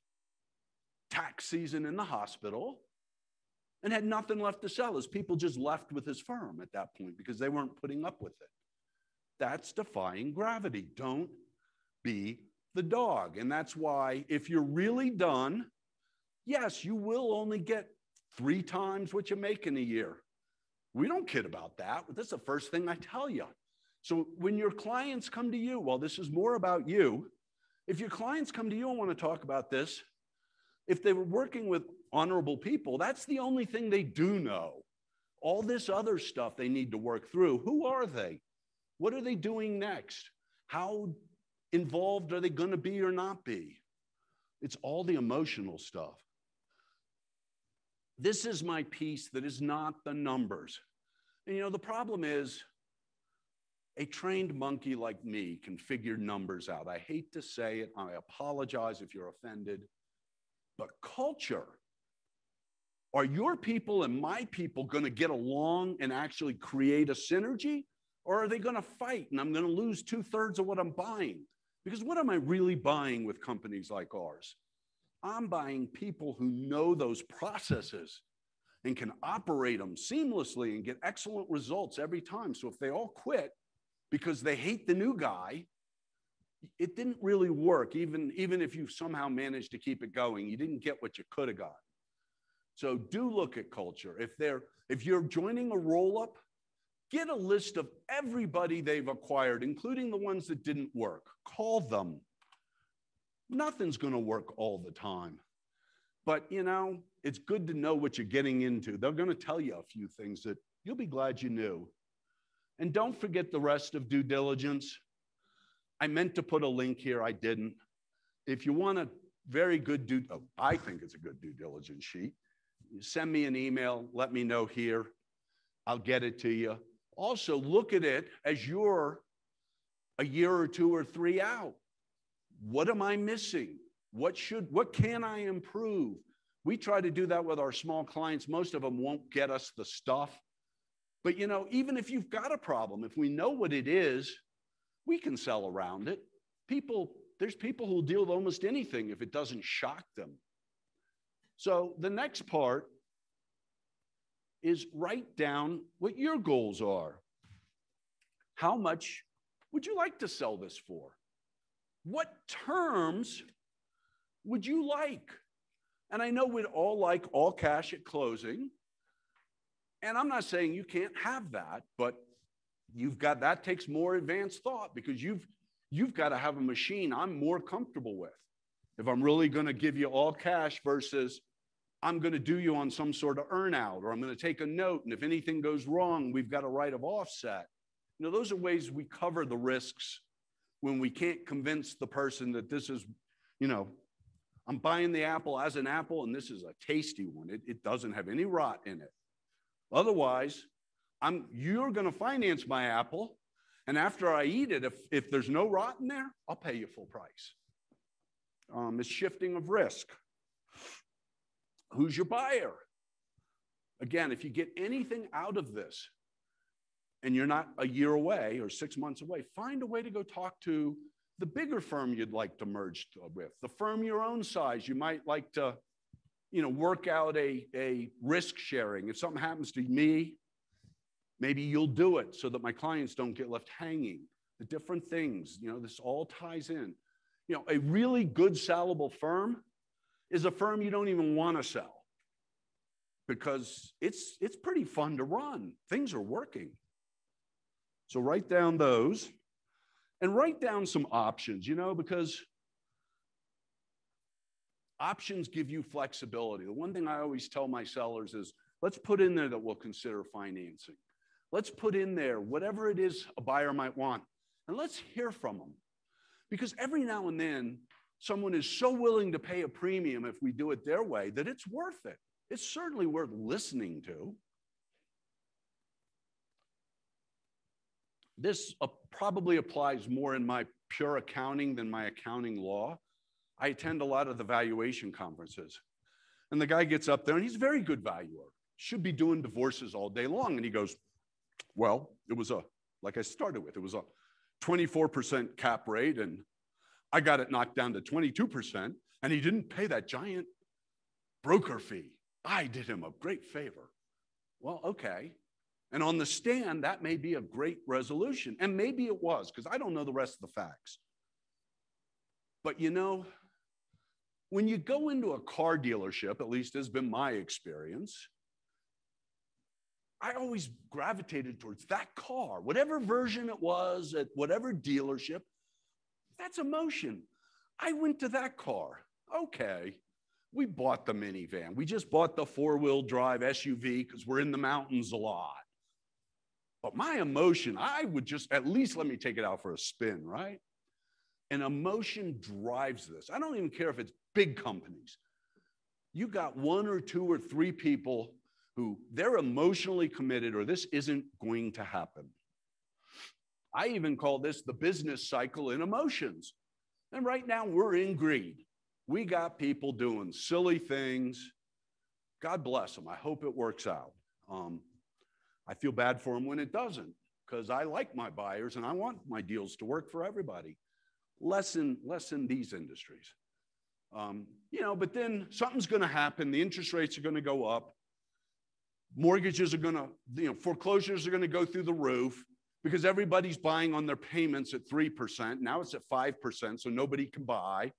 tax season in the hospital, and had nothing left to sell. His people just left with his firm at that point because they weren't putting up with it. That's defying gravity. Don't be the dog. And that's why, if you're really done, yes, you will only get three times what you make in a year. We don't kid about that. That's the first thing I tell you. So when your clients come to you, well, this is more about you. If your clients come to you and want to talk about this, if they were working with honorable people, that's the only thing they do know. All this other stuff they need to work through. Who are they? What are they doing next? How involved are they going to be or not be? It's all the emotional stuff. This is my piece that is not the numbers. And you know, the problem is a trained monkey like me can figure numbers out. I hate to say it, I apologize if you're offended, but culture are your people and my people going to get along and actually create a synergy? Or are they going to fight and I'm going to lose two thirds of what I'm buying? Because what am I really buying with companies like ours? I'm buying people who know those processes and can operate them seamlessly and get excellent results every time. So if they all quit because they hate the new guy, it didn't really work. Even, even if you somehow managed to keep it going, you didn't get what you could have got. So do look at culture. If they're if you're joining a roll up, get a list of everybody they've acquired, including the ones that didn't work. Call them. Nothing's going to work all the time. But you know, it's good to know what you're getting into. They're going to tell you a few things that you'll be glad you knew. And don't forget the rest of due diligence. I meant to put a link here, I didn't. If you want a very good due, oh, I think it's a good due diligence sheet send me an email, let me know here. I'll get it to you. Also, look at it as you're a year or two or three out. What am I missing? What should what can I improve? We try to do that with our small clients. Most of them won't get us the stuff. But you know, even if you've got a problem, if we know what it is, we can sell around it. People, there's people who'll deal with almost anything if it doesn't shock them. So the next part is write down what your goals are. How much would you like to sell this for? What terms would you like? And I know we'd all like all cash at closing. And I'm not saying you can't have that, but you've got that takes more advanced thought because you've you've got to have a machine I'm more comfortable with. If I'm really going to give you all cash versus I'm going to do you on some sort of earnout, or I'm going to take a note. And if anything goes wrong, we've got a right of offset. You know, those are ways we cover the risks when we can't convince the person that this is, you know, I'm buying the apple as an apple and this is a tasty one. It, it doesn't have any rot in it. Otherwise, I'm, you're going to finance my apple. And after I eat it, if, if there's no rot in there, I'll pay you full price. Um, it's shifting of risk. Who's your buyer? Again, if you get anything out of this and you're not a year away or six months away, find a way to go talk to the bigger firm you'd like to merge with, the firm your own size. You might like to, you know, work out a, a risk sharing. If something happens to me, maybe you'll do it so that my clients don't get left hanging. The different things, you know, this all ties in. You know, a really good sellable firm is a firm you don't even want to sell because it's, it's pretty fun to run. Things are working. So write down those and write down some options, you know, because options give you flexibility. The one thing I always tell my sellers is let's put in there that we'll consider financing. Let's put in there whatever it is a buyer might want, and let's hear from them. Because every now and then, someone is so willing to pay a premium if we do it their way that it's worth it. It's certainly worth listening to. This uh, probably applies more in my pure accounting than my accounting law. I attend a lot of the valuation conferences. And the guy gets up there and he's a very good valuer, should be doing divorces all day long. And he goes, Well, it was a, like I started with, it was a 24% cap rate and I got it knocked down to 22%, and he didn't pay that giant broker fee. I did him a great favor. Well, okay. And on the stand, that may be a great resolution. And maybe it was, because I don't know the rest of the facts. But you know, when you go into a car dealership, at least has been my experience, I always gravitated towards that car, whatever version it was at whatever dealership. That's emotion. I went to that car. Okay. We bought the minivan. We just bought the four wheel drive SUV because we're in the mountains a lot. But my emotion, I would just at least let me take it out for a spin, right? And emotion drives this. I don't even care if it's big companies. You got one or two or three people who they're emotionally committed or this isn't going to happen. I even call this the business cycle in emotions. And right now we're in greed. We got people doing silly things. God bless them. I hope it works out. Um, I feel bad for them when it doesn't because I like my buyers and I want my deals to work for everybody. Less in, less in these industries. Um, you know, but then something's going to happen. The interest rates are going to go up. Mortgages are going to, you know, foreclosures are going to go through the roof because everybody's buying on their payments at 3%. Now it's at 5%, so nobody can buy.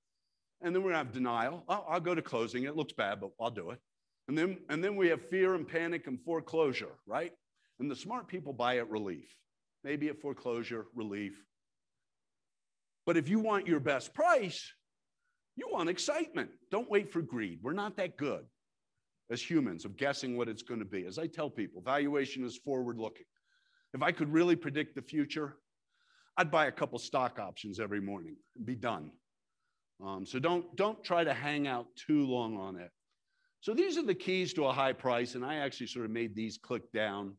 And then we have denial. I'll go to closing. It looks bad, but I'll do it. And then, and then we have fear and panic and foreclosure, right? And the smart people buy at relief, maybe at foreclosure, relief. But if you want your best price, you want excitement. Don't wait for greed. We're not that good as humans of guessing what it's going to be. As I tell people, valuation is forward looking. If I could really predict the future, I'd buy a couple stock options every morning and be done. Um, so don't, don't try to hang out too long on it. So these are the keys to a high price, and I actually sort of made these click down.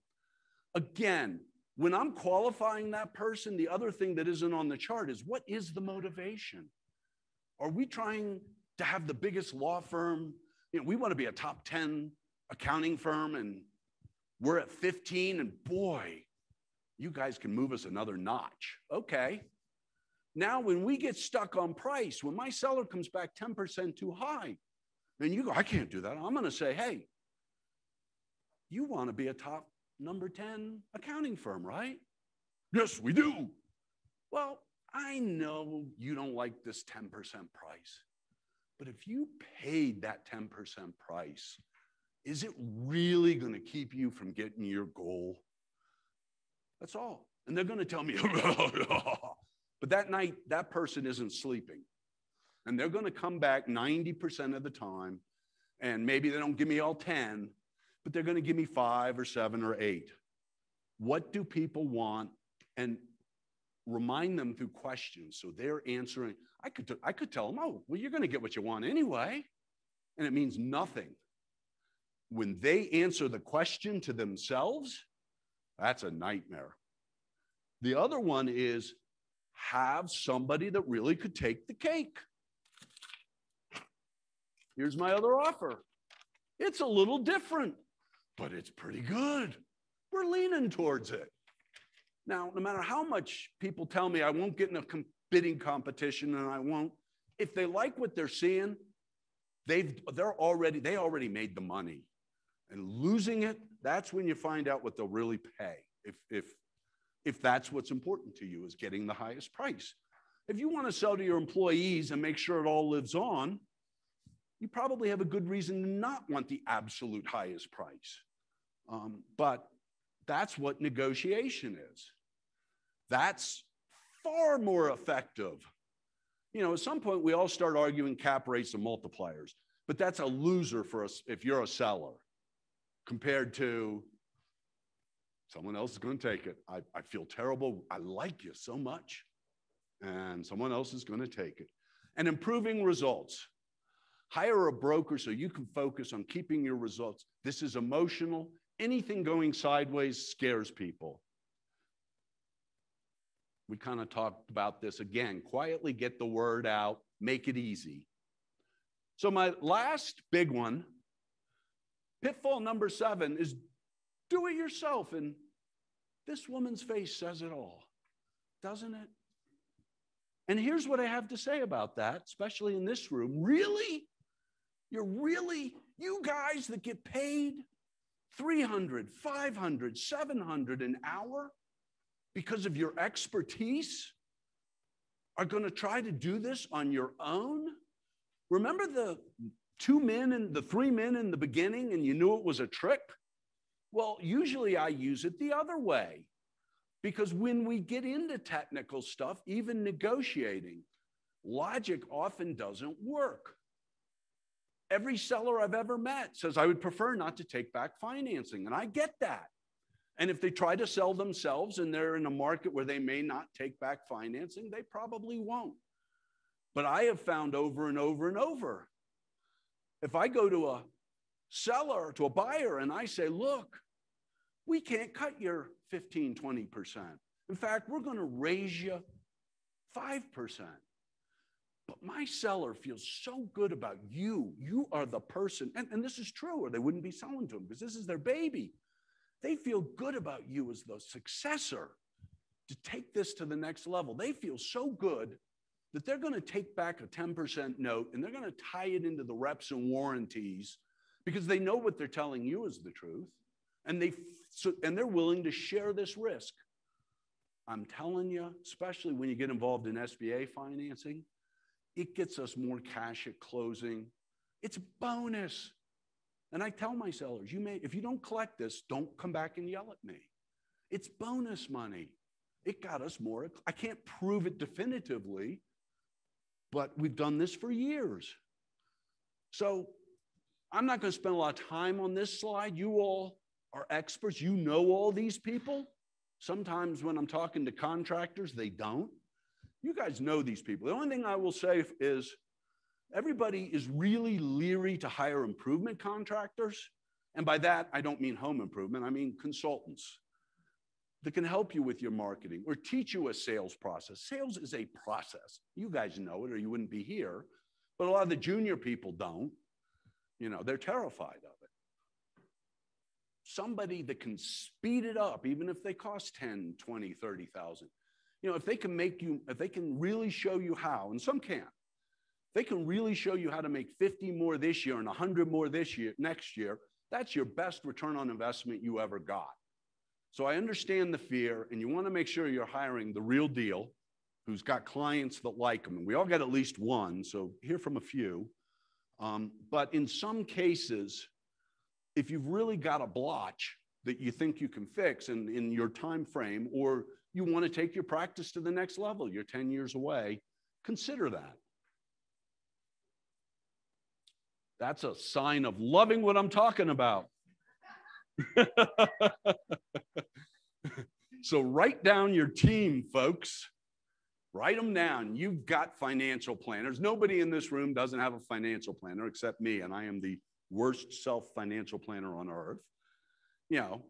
Again, when I'm qualifying that person, the other thing that isn't on the chart is what is the motivation? Are we trying to have the biggest law firm? You know, we want to be a top 10 accounting firm and we're at 15 and boy, you guys can move us another notch. Okay. Now, when we get stuck on price, when my seller comes back 10% too high, then you go, I can't do that. I'm going to say, hey, you want to be a top number 10 accounting firm, right? Yes, we do. Well, I know you don't like this 10% price, but if you paid that 10% price, is it really going to keep you from getting your goal? That's all. And they're going to tell me, oh, but that night, that person isn't sleeping. And they're going to come back 90% of the time. And maybe they don't give me all 10, but they're going to give me five or seven or eight. What do people want? And remind them through questions. So they're answering. I could, I could tell them, oh, well, you're going to get what you want anyway. And it means nothing. When they answer the question to themselves, that's a nightmare. The other one is have somebody that really could take the cake. Here's my other offer. It's a little different, but it's pretty good. We're leaning towards it. Now, no matter how much people tell me I won't get in a bidding competition and I won't, if they like what they're seeing, they've they're already they already made the money. And losing it, that's when you find out what they'll really pay. If if if that's what's important to you is getting the highest price. If you want to sell to your employees and make sure it all lives on, you probably have a good reason to not want the absolute highest price. Um, but that's what negotiation is. That's far more effective. You know, at some point, we all start arguing cap rates and multipliers, but that's a loser for us if you're a seller compared to someone else is going to take it. I, I feel terrible. I like you so much, and someone else is going to take it. And improving results. Hire a broker so you can focus on keeping your results. This is emotional anything going sideways scares people. We kind of talked about this again. Quietly get the word out, make it easy. So, my last big one, pitfall number seven, is do it yourself. And this woman's face says it all, doesn't it? And here's what I have to say about that, especially in this room. Really? You're really, you guys that get paid 300, 500, 700 an hour because of your expertise are going to try to do this on your own? Remember the two men and the three men in the beginning and you knew it was a trick? Well, usually I use it the other way because when we get into technical stuff, even negotiating, logic often doesn't work. Every seller I've ever met says, I would prefer not to take back financing. And I get that. And if they try to sell themselves and they're in a market where they may not take back financing, they probably won't. But I have found over and over and over if I go to a seller, to a buyer, and I say, look, we can't cut your 15, 20%. In fact, we're going to raise you 5%. But my seller feels so good about you. You are the person, and, and this is true, or they wouldn't be selling to them because this is their baby. They feel good about you as the successor to take this to the next level. They feel so good that they're going to take back a 10% note and they're going to tie it into the reps and warranties because they know what they're telling you is the truth and they so, and they're willing to share this risk. I'm telling you, especially when you get involved in SBA financing, it gets us more cash at closing. It's a bonus. And I tell my sellers, you may, if you don't collect this, don't come back and yell at me. It's bonus money. It got us more. I can't prove it definitively, but we've done this for years. So I'm not going to spend a lot of time on this slide. You all are experts. You know all these people. Sometimes when I'm talking to contractors, they don't. You guys know these people. The only thing I will say is everybody is really leery to hire improvement contractors. And by that, I don't mean home improvement, I mean consultants that can help you with your marketing or teach you a sales process. Sales is a process. You guys know it or you wouldn't be here. But a lot of the junior people don't. You know, they're terrified of it. Somebody that can speed it up, even if they cost 10, 20, 30,000. You know, if they can make you, if they can really show you how, and some can't, they can really show you how to make 50 more this year and 100 more this year, next year, that's your best return on investment you ever got. So I understand the fear, and you want to make sure you're hiring the real deal who's got clients that like them. And we all got at least one, so hear from a few. Um, but in some cases, if you've really got a blotch that you think you can fix in, in your time frame, or you want to take your practice to the next level, you're 10 years away, consider that. That's a sign of loving what I'm talking about. so write down your team, folks. Write them down. You've got financial planners. Nobody in this room doesn't have a financial planner except me, and I am the worst self financial planner on earth. You know,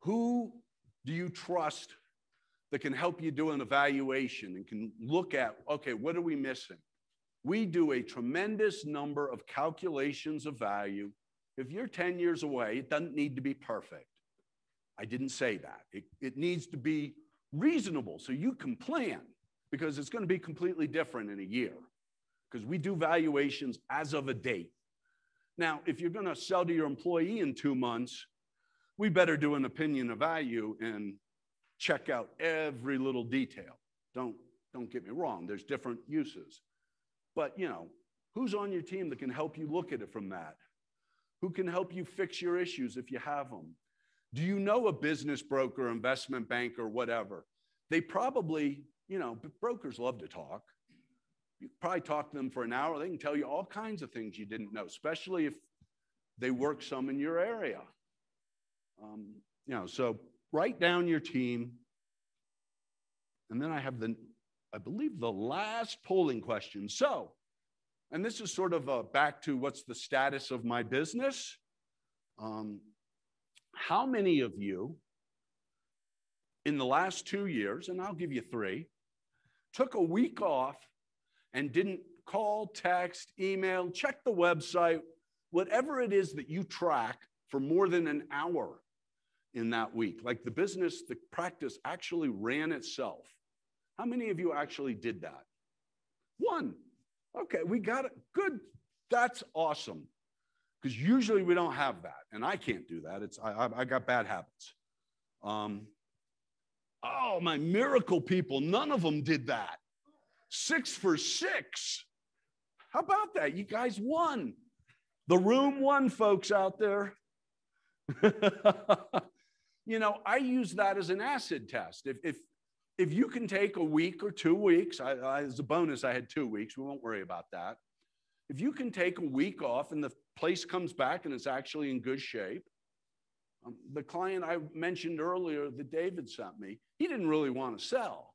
who do you trust that can help you do an evaluation and can look at, okay, what are we missing? we do a tremendous number of calculations of value. If you're 10 years away, it doesn't need to be perfect. I didn't say that. It, it needs to be reasonable so you can plan because it's going to be completely different in a year because we do valuations as of a date. Now, if you're going to sell to your employee in two months, we better do an opinion of value and check out every little detail. Don't, don't get me wrong, there's different uses. But, you know, who's on your team that can help you look at it from that? Who can help you fix your issues if you have them? Do you know a business broker, investment banker, whatever? They probably, you know, brokers love to talk. You probably talk to them for an hour. They can tell you all kinds of things you didn't know, especially if they work some in your area. Um, you know, so write down your team. And then I have the I believe, the last polling question. So, and this is sort of a back to what's the status of my business. Um, how many of you in the last two years, and I'll give you three, took a week off and didn't call, text, email, check the website, whatever it is that you track for more than an hour in that week? Like the business, the practice actually ran itself. How many of you actually did that? One. Okay, we got it. Good. That's awesome. Because usually we don't have that, and I can't do that. It's I, I got bad habits. Um, oh, my miracle people, none of them did that. Six for six. How about that? You guys won. The room won, folks out there. you know, I use that as an acid test. If, if if you can take a week or two weeks, I, I, as a bonus, I had two weeks. We won't worry about that. If you can take a week off and the place comes back and it's actually in good shape. Um, the client I mentioned earlier that David sent me, he didn't really want to sell.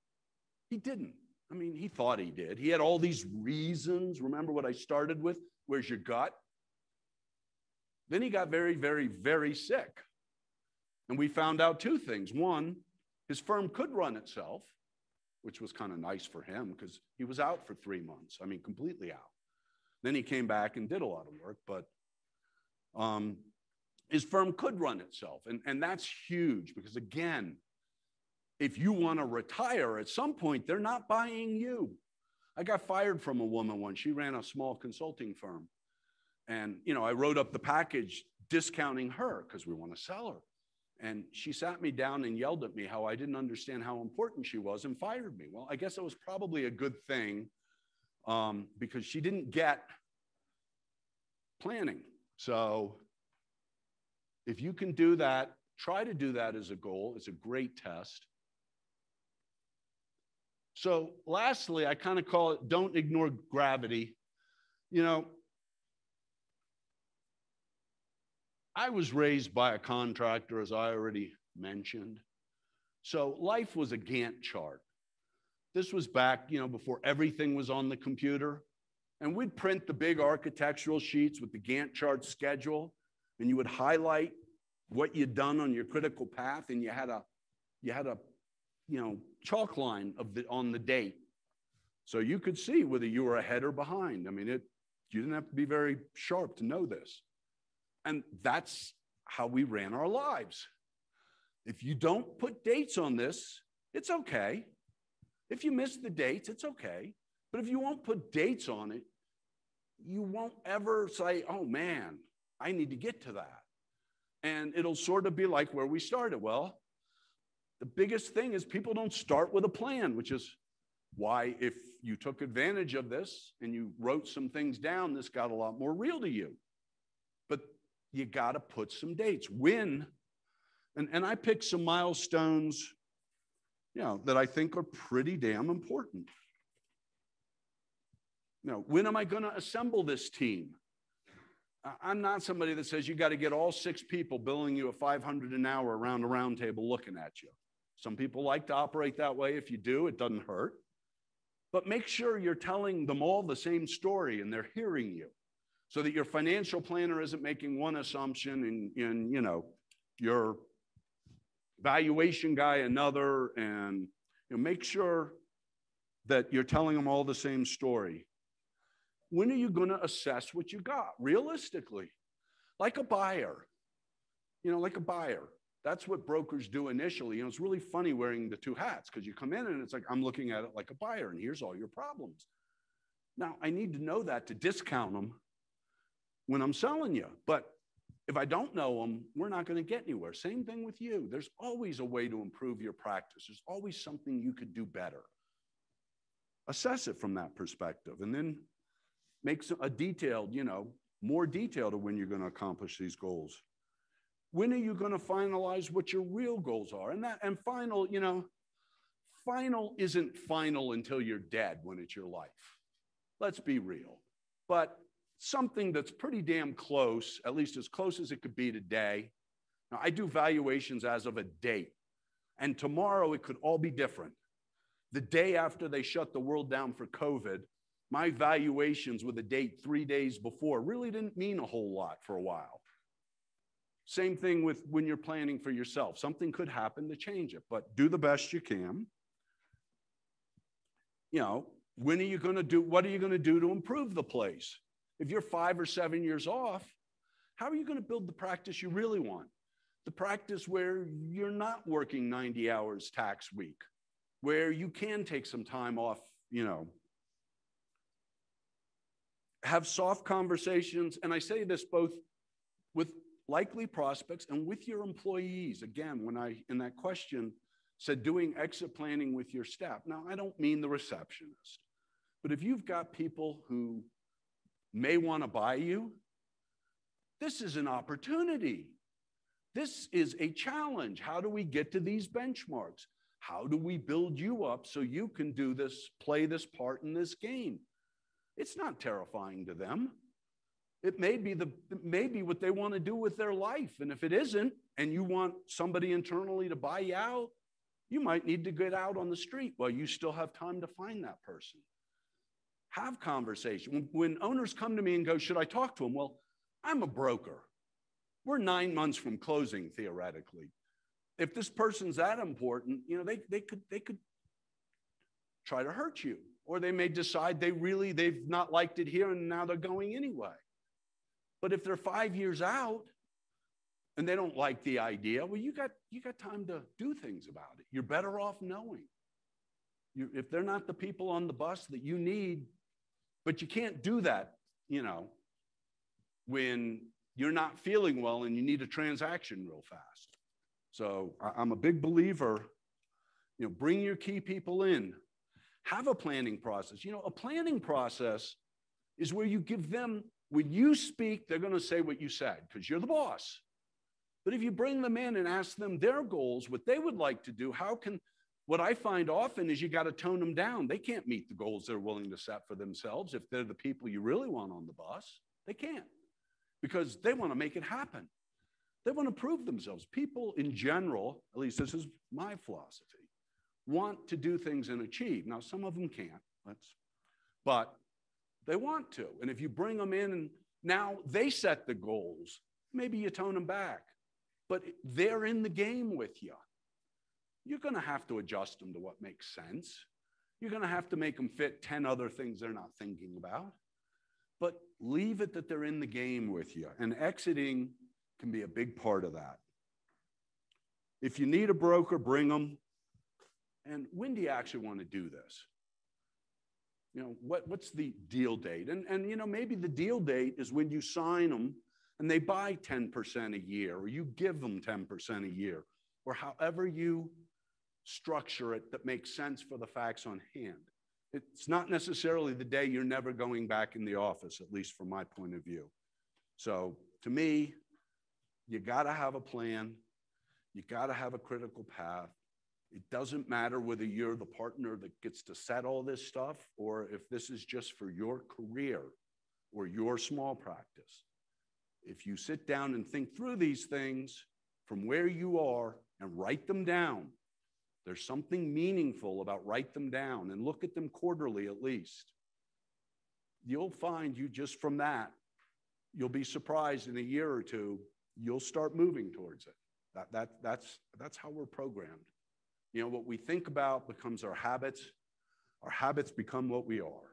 He didn't. I mean, he thought he did. He had all these reasons. Remember what I started with? Where's your gut? Then he got very, very, very sick. And we found out two things. One, his firm could run itself, which was kind of nice for him because he was out for three months. I mean, completely out. Then he came back and did a lot of work, but um, his firm could run itself. And, and that's huge because, again, if you want to retire at some point, they're not buying you. I got fired from a woman once. She ran a small consulting firm. And, you know, I wrote up the package discounting her because we want to sell her. And she sat me down and yelled at me how I didn't understand how important she was and fired me. Well, I guess it was probably a good thing um, because she didn't get planning. So if you can do that, try to do that as a goal. It's a great test. So, lastly, I kind of call it don't ignore gravity. You know, I was raised by a contractor, as I already mentioned. So life was a Gantt chart. This was back, you know, before everything was on the computer. And we'd print the big architectural sheets with the Gantt chart schedule, and you would highlight what you'd done on your critical path, and you had a, you had a, you know, chalk line of the on the date, so you could see whether you were ahead or behind. I mean, it, you didn't have to be very sharp to know this. And that's how we ran our lives. If you don't put dates on this, it's okay. If you miss the dates, it's okay. But if you won't put dates on it, you won't ever say, oh man, I need to get to that. And it'll sort of be like where we started. Well, the biggest thing is people don't start with a plan, which is why, if you took advantage of this and you wrote some things down, this got a lot more real to you you got to put some dates. When, and, and I picked some milestones, you know, that I think are pretty damn important. Now, when am I going to assemble this team? I'm not somebody that says you got to get all six people billing you a 500 an hour around a round table looking at you. Some people like to operate that way. If you do, it doesn't hurt. But make sure you're telling them all the same story and they're hearing you so that your financial planner isn't making one assumption and, and you know, your valuation guy another, and you know, make sure that you're telling them all the same story. When are you going to assess what you got realistically? Like a buyer, you know, like a buyer. That's what brokers do initially. You know, it's really funny wearing the two hats because you come in and it's like, I'm looking at it like a buyer, and here's all your problems. Now, I need to know that to discount them when I'm selling you. But if I don't know them, we're not going to get anywhere. Same thing with you. There's always a way to improve your practice, there's always something you could do better. Assess it from that perspective and then make a detailed, you know, more detailed of when you're going to accomplish these goals. When are you going to finalize what your real goals are? And that and final, you know, final isn't final until you're dead when it's your life. Let's be real. But something that's pretty damn close, at least as close as it could be today. Now, I do valuations as of a date, and tomorrow it could all be different. The day after they shut the world down for COVID, my valuations with a date three days before really didn't mean a whole lot for a while. Same thing with when you're planning for yourself. Something could happen to change it, but do the best you can. You know, when are you going to do, what are you going to do to improve the place? If you're five or seven years off, how are you going to build the practice you really want? The practice where you're not working 90 hours tax week, where you can take some time off, you know. Have soft conversations. And I say this both with likely prospects and with your employees. Again, when I, in that question, said doing exit planning with your staff. Now, I don't mean the receptionist, but if you've got people who may want to buy you, this is an opportunity. This is a challenge. How do we get to these benchmarks? How do we build you up so you can do this, play this part in this game? It's not terrifying to them. It may be the may be what they want to do with their life. And if it isn't, and you want somebody internally to buy you out, you might need to get out on the street while you still have time to find that person. Have conversation. When owners come to me and go, Should I talk to them? Well, I'm a broker. We're nine months from closing, theoretically. If this person's that important, you know, they, they could they could try to hurt you. Or they may decide they really they've not liked it here and now they're going anyway. But if they're five years out and they don't like the idea, well, you got you got time to do things about it. You're better off knowing. You, if they're not the people on the bus that you need, but you can't do that, you know, when you're not feeling well and you need a transaction real fast. So I'm a big believer, you know, bring your key people in. Have a planning process. You know, a planning process is where you give them, when you speak, they're going to say what you said because you're the boss. But if you bring them in and ask them their goals, what they would like to do, how can, what I find often is you got to tone them down. They can't meet the goals they're willing to set for themselves if they're the people you really want on the bus. They can't because they want to make it happen. They want to prove themselves. People in general, at least this is my philosophy, want to do things and achieve. Now, some of them can't, let's, but they want to. And if you bring them in and now they set the goals, maybe you tone them back, but they're in the game with you. You're going to have to adjust them to what makes sense. You're going to have to make them fit 10 other things they're not thinking about. But leave it that they're in the game with you. And exiting can be a big part of that. If you need a broker, bring them. And when do you actually want to do this? You know, what, what's the deal date? And, and, you know, maybe the deal date is when you sign them and they buy 10% a year, or you give them 10% a year, or however you structure it that makes sense for the facts on hand. It's not necessarily the day you're never going back in the office, at least from my point of view. So to me, you got to have a plan. You got to have a critical path. It doesn't matter whether you're the partner that gets to set all this stuff or if this is just for your career or your small practice. If you sit down and think through these things from where you are and write them down, there's something meaningful about write them down and look at them quarterly at least. You'll find you just from that, you'll be surprised in a year or two, you'll start moving towards it. That, that, that's, that's how we're programmed. You know, what we think about becomes our habits. Our habits become what we are.